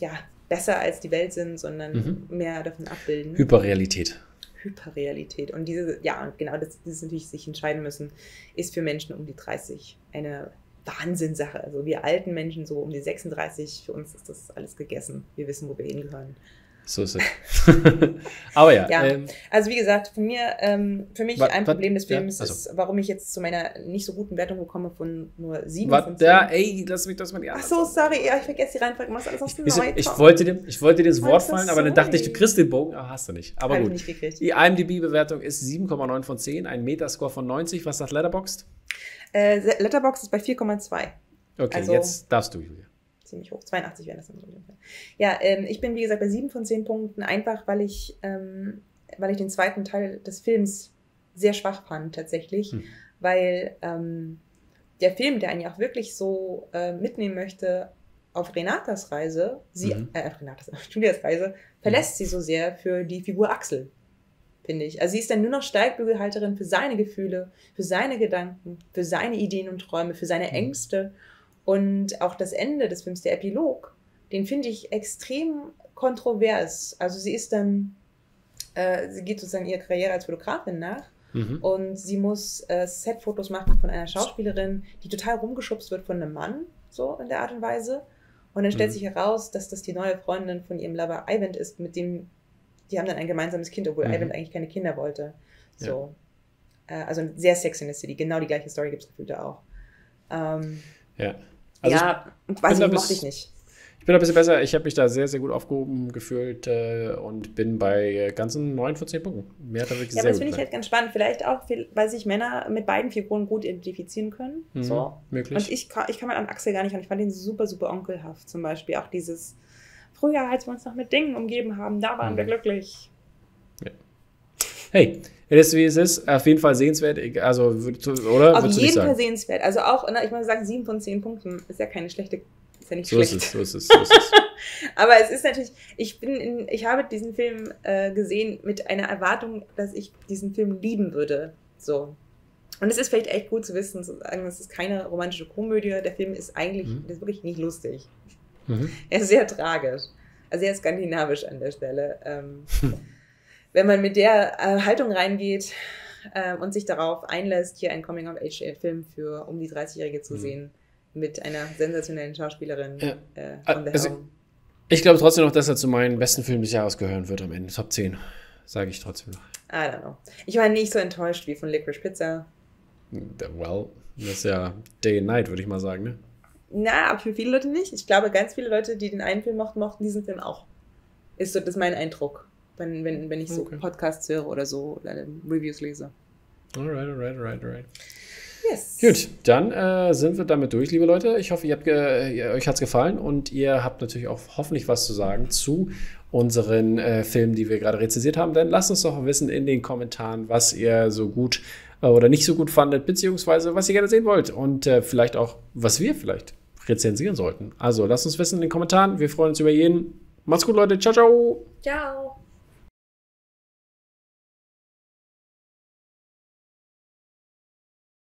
ja, besser als die Welt sind, sondern Mhm. mehr davon abbilden. Hyperrealität. Hyperrealität. Und diese, ja, und genau das, dieses natürlich sich entscheiden müssen, ist für Menschen um die 30 eine Wahnsinnsache. Also wir alten Menschen so um die 36, für uns ist das alles gegessen. Wir wissen, wo wir hingehören. So ist es. *laughs* Aber ja, Ja. Ähm, Also wie gesagt, für mir, ähm, für mich Wat- ein Problem des ja, Films also. ist, warum ich jetzt zu meiner nicht so guten Wertung gekomme von nur 7 wat, von 10. ja, ey, lass mich das mal die Ach so, sorry, ja, ich vergesse die Reihenfolge, machst alles aus dem Neu. Ich wollte, dir, ich wollte dir das Wort fallen, aber dann dachte ich, du sorry. kriegst den Bogen, aber hast du nicht. Aber Hab ich gut. nicht. Die IMDb-Bewertung ist 7,9 von 10, ein Metascore von 90. Was sagt Letterboxd? Äh, Letterboxd ist bei 4,2. Okay, Also- jetzt darfst du, Julia. Ziemlich hoch. 82 wäre das dann so. Ja, ähm, ich bin wie gesagt bei 7 von 10 Punkten, einfach weil ich, ähm, weil ich den zweiten Teil des Films sehr schwach fand tatsächlich, Hm. weil ähm, der Film, der einen ja auch wirklich so äh, mitnehmen möchte, auf Renatas Reise, sie, Mhm. äh, auf Renatas, auf Julias Reise, verlässt sie so sehr für die Figur Axel, finde ich. Also sie ist dann nur noch Steigbügelhalterin für seine Gefühle, für seine Gedanken, für seine Ideen und Träume, für seine Mhm. Und auch das Ende des Films, der Epilog, den finde ich extrem kontrovers. Also sie ist dann, äh, sie geht sozusagen ihrer Karriere als Fotografin nach Mhm. und sie muss äh, Setfotos machen von einer Schauspielerin, die total rumgeschubst wird von einem Mann, so in der Art und Weise. Und dann stellt Mhm. sich heraus, dass das die neue Freundin von ihrem Lover Ivan ist, mit dem, die haben dann ein gemeinsames Kind, obwohl Mhm. Ivan eigentlich keine Kinder wollte. So. Äh, also sehr Sex in the City, genau die gleiche Story gibt es gefühlt da auch. Ähm, Ja. Also ja, weiß da ich, mochte ich nicht. Ich bin ein bisschen besser. Ich habe mich da sehr, sehr gut aufgehoben gefühlt äh, und bin bei ganzen 9 von 10 Punkten. Mir hat er wirklich Ja, aber sehr das finde ich halt ganz spannend. Vielleicht auch, weil sich Männer mit beiden Figuren gut identifizieren können. Mhm, So. Möglich. Und ich, ich kann mal an Axel gar nicht an. Ich fand ihn super, super onkelhaft. Zum Beispiel auch dieses, früher, als wir uns noch mit Dingen umgeben haben, da waren Mhm. wir glücklich. hey, es ist wie es ist. Auf jeden Fall sehenswert. Also, oder? Auf jeden? Fall sehenswert. Also auch, ne, ich muss sagen, sieben von zehn Punkten ist ja keine schlechte, ist ja nicht So ist schlecht. es, so ist es, so ist es. *laughs* Aber es ist natürlich, ich bin in, ich habe diesen Film äh, gesehen mit einer Erwartung, dass ich diesen Film lieben würde. So. Und es ist vielleicht echt gut zu wissen, zu sagen, es ist keine romantische Komödie. Der Film ist eigentlich, Mhm. ist wirklich nicht lustig. Mhm. *laughs* Er ist sehr tragisch. Also sehr skandinavisch an der Stelle. Ähm, *laughs* wenn man mit der äh, Haltung reingeht äh, und sich darauf einlässt, hier einen Coming-of-Age-Film für um die 30-Jährige zu Mhm. sehen, mit einer sensationellen Schauspielerin Ja. äh, also- Helm. Ich glaube trotzdem noch, dass er zu meinen besten Filmen des Jahres gehören wird am Ende. Top 10. Sage ich trotzdem noch. I don't know. Ich war nicht so enttäuscht wie von Licorice Pizza. Well, das ist ja Day and Night, würde ich mal sagen, ne? Na, aber für viele Leute nicht. Ich glaube, ganz viele Leute, die den einen Film mochten, mochten diesen Film auch. Ist so, das ist mein Eindruck, wenn, wenn, wenn ich so Okay. Podcasts höre oder so oder Reviews lese. Alright, alright, alright, alright. Yes. Gut, dann äh, sind wir damit durch, liebe Leute. Ich hoffe, ihr habt ihr, euch hat es gefallen und ihr habt natürlich auch hoffentlich was zu sagen zu unseren äh, Filmen, die wir gerade rezensiert haben. Dann lasst uns doch wissen in den Kommentaren, was ihr so gut äh, oder nicht so gut fandet, beziehungsweise was ihr gerne sehen wollt und äh, vielleicht auch, was wir vielleicht rezensieren sollten. Also lasst uns wissen in den Kommentaren. Wir freuen uns über jeden. Macht's gut, Leute. Ciao, ciao. Ciao.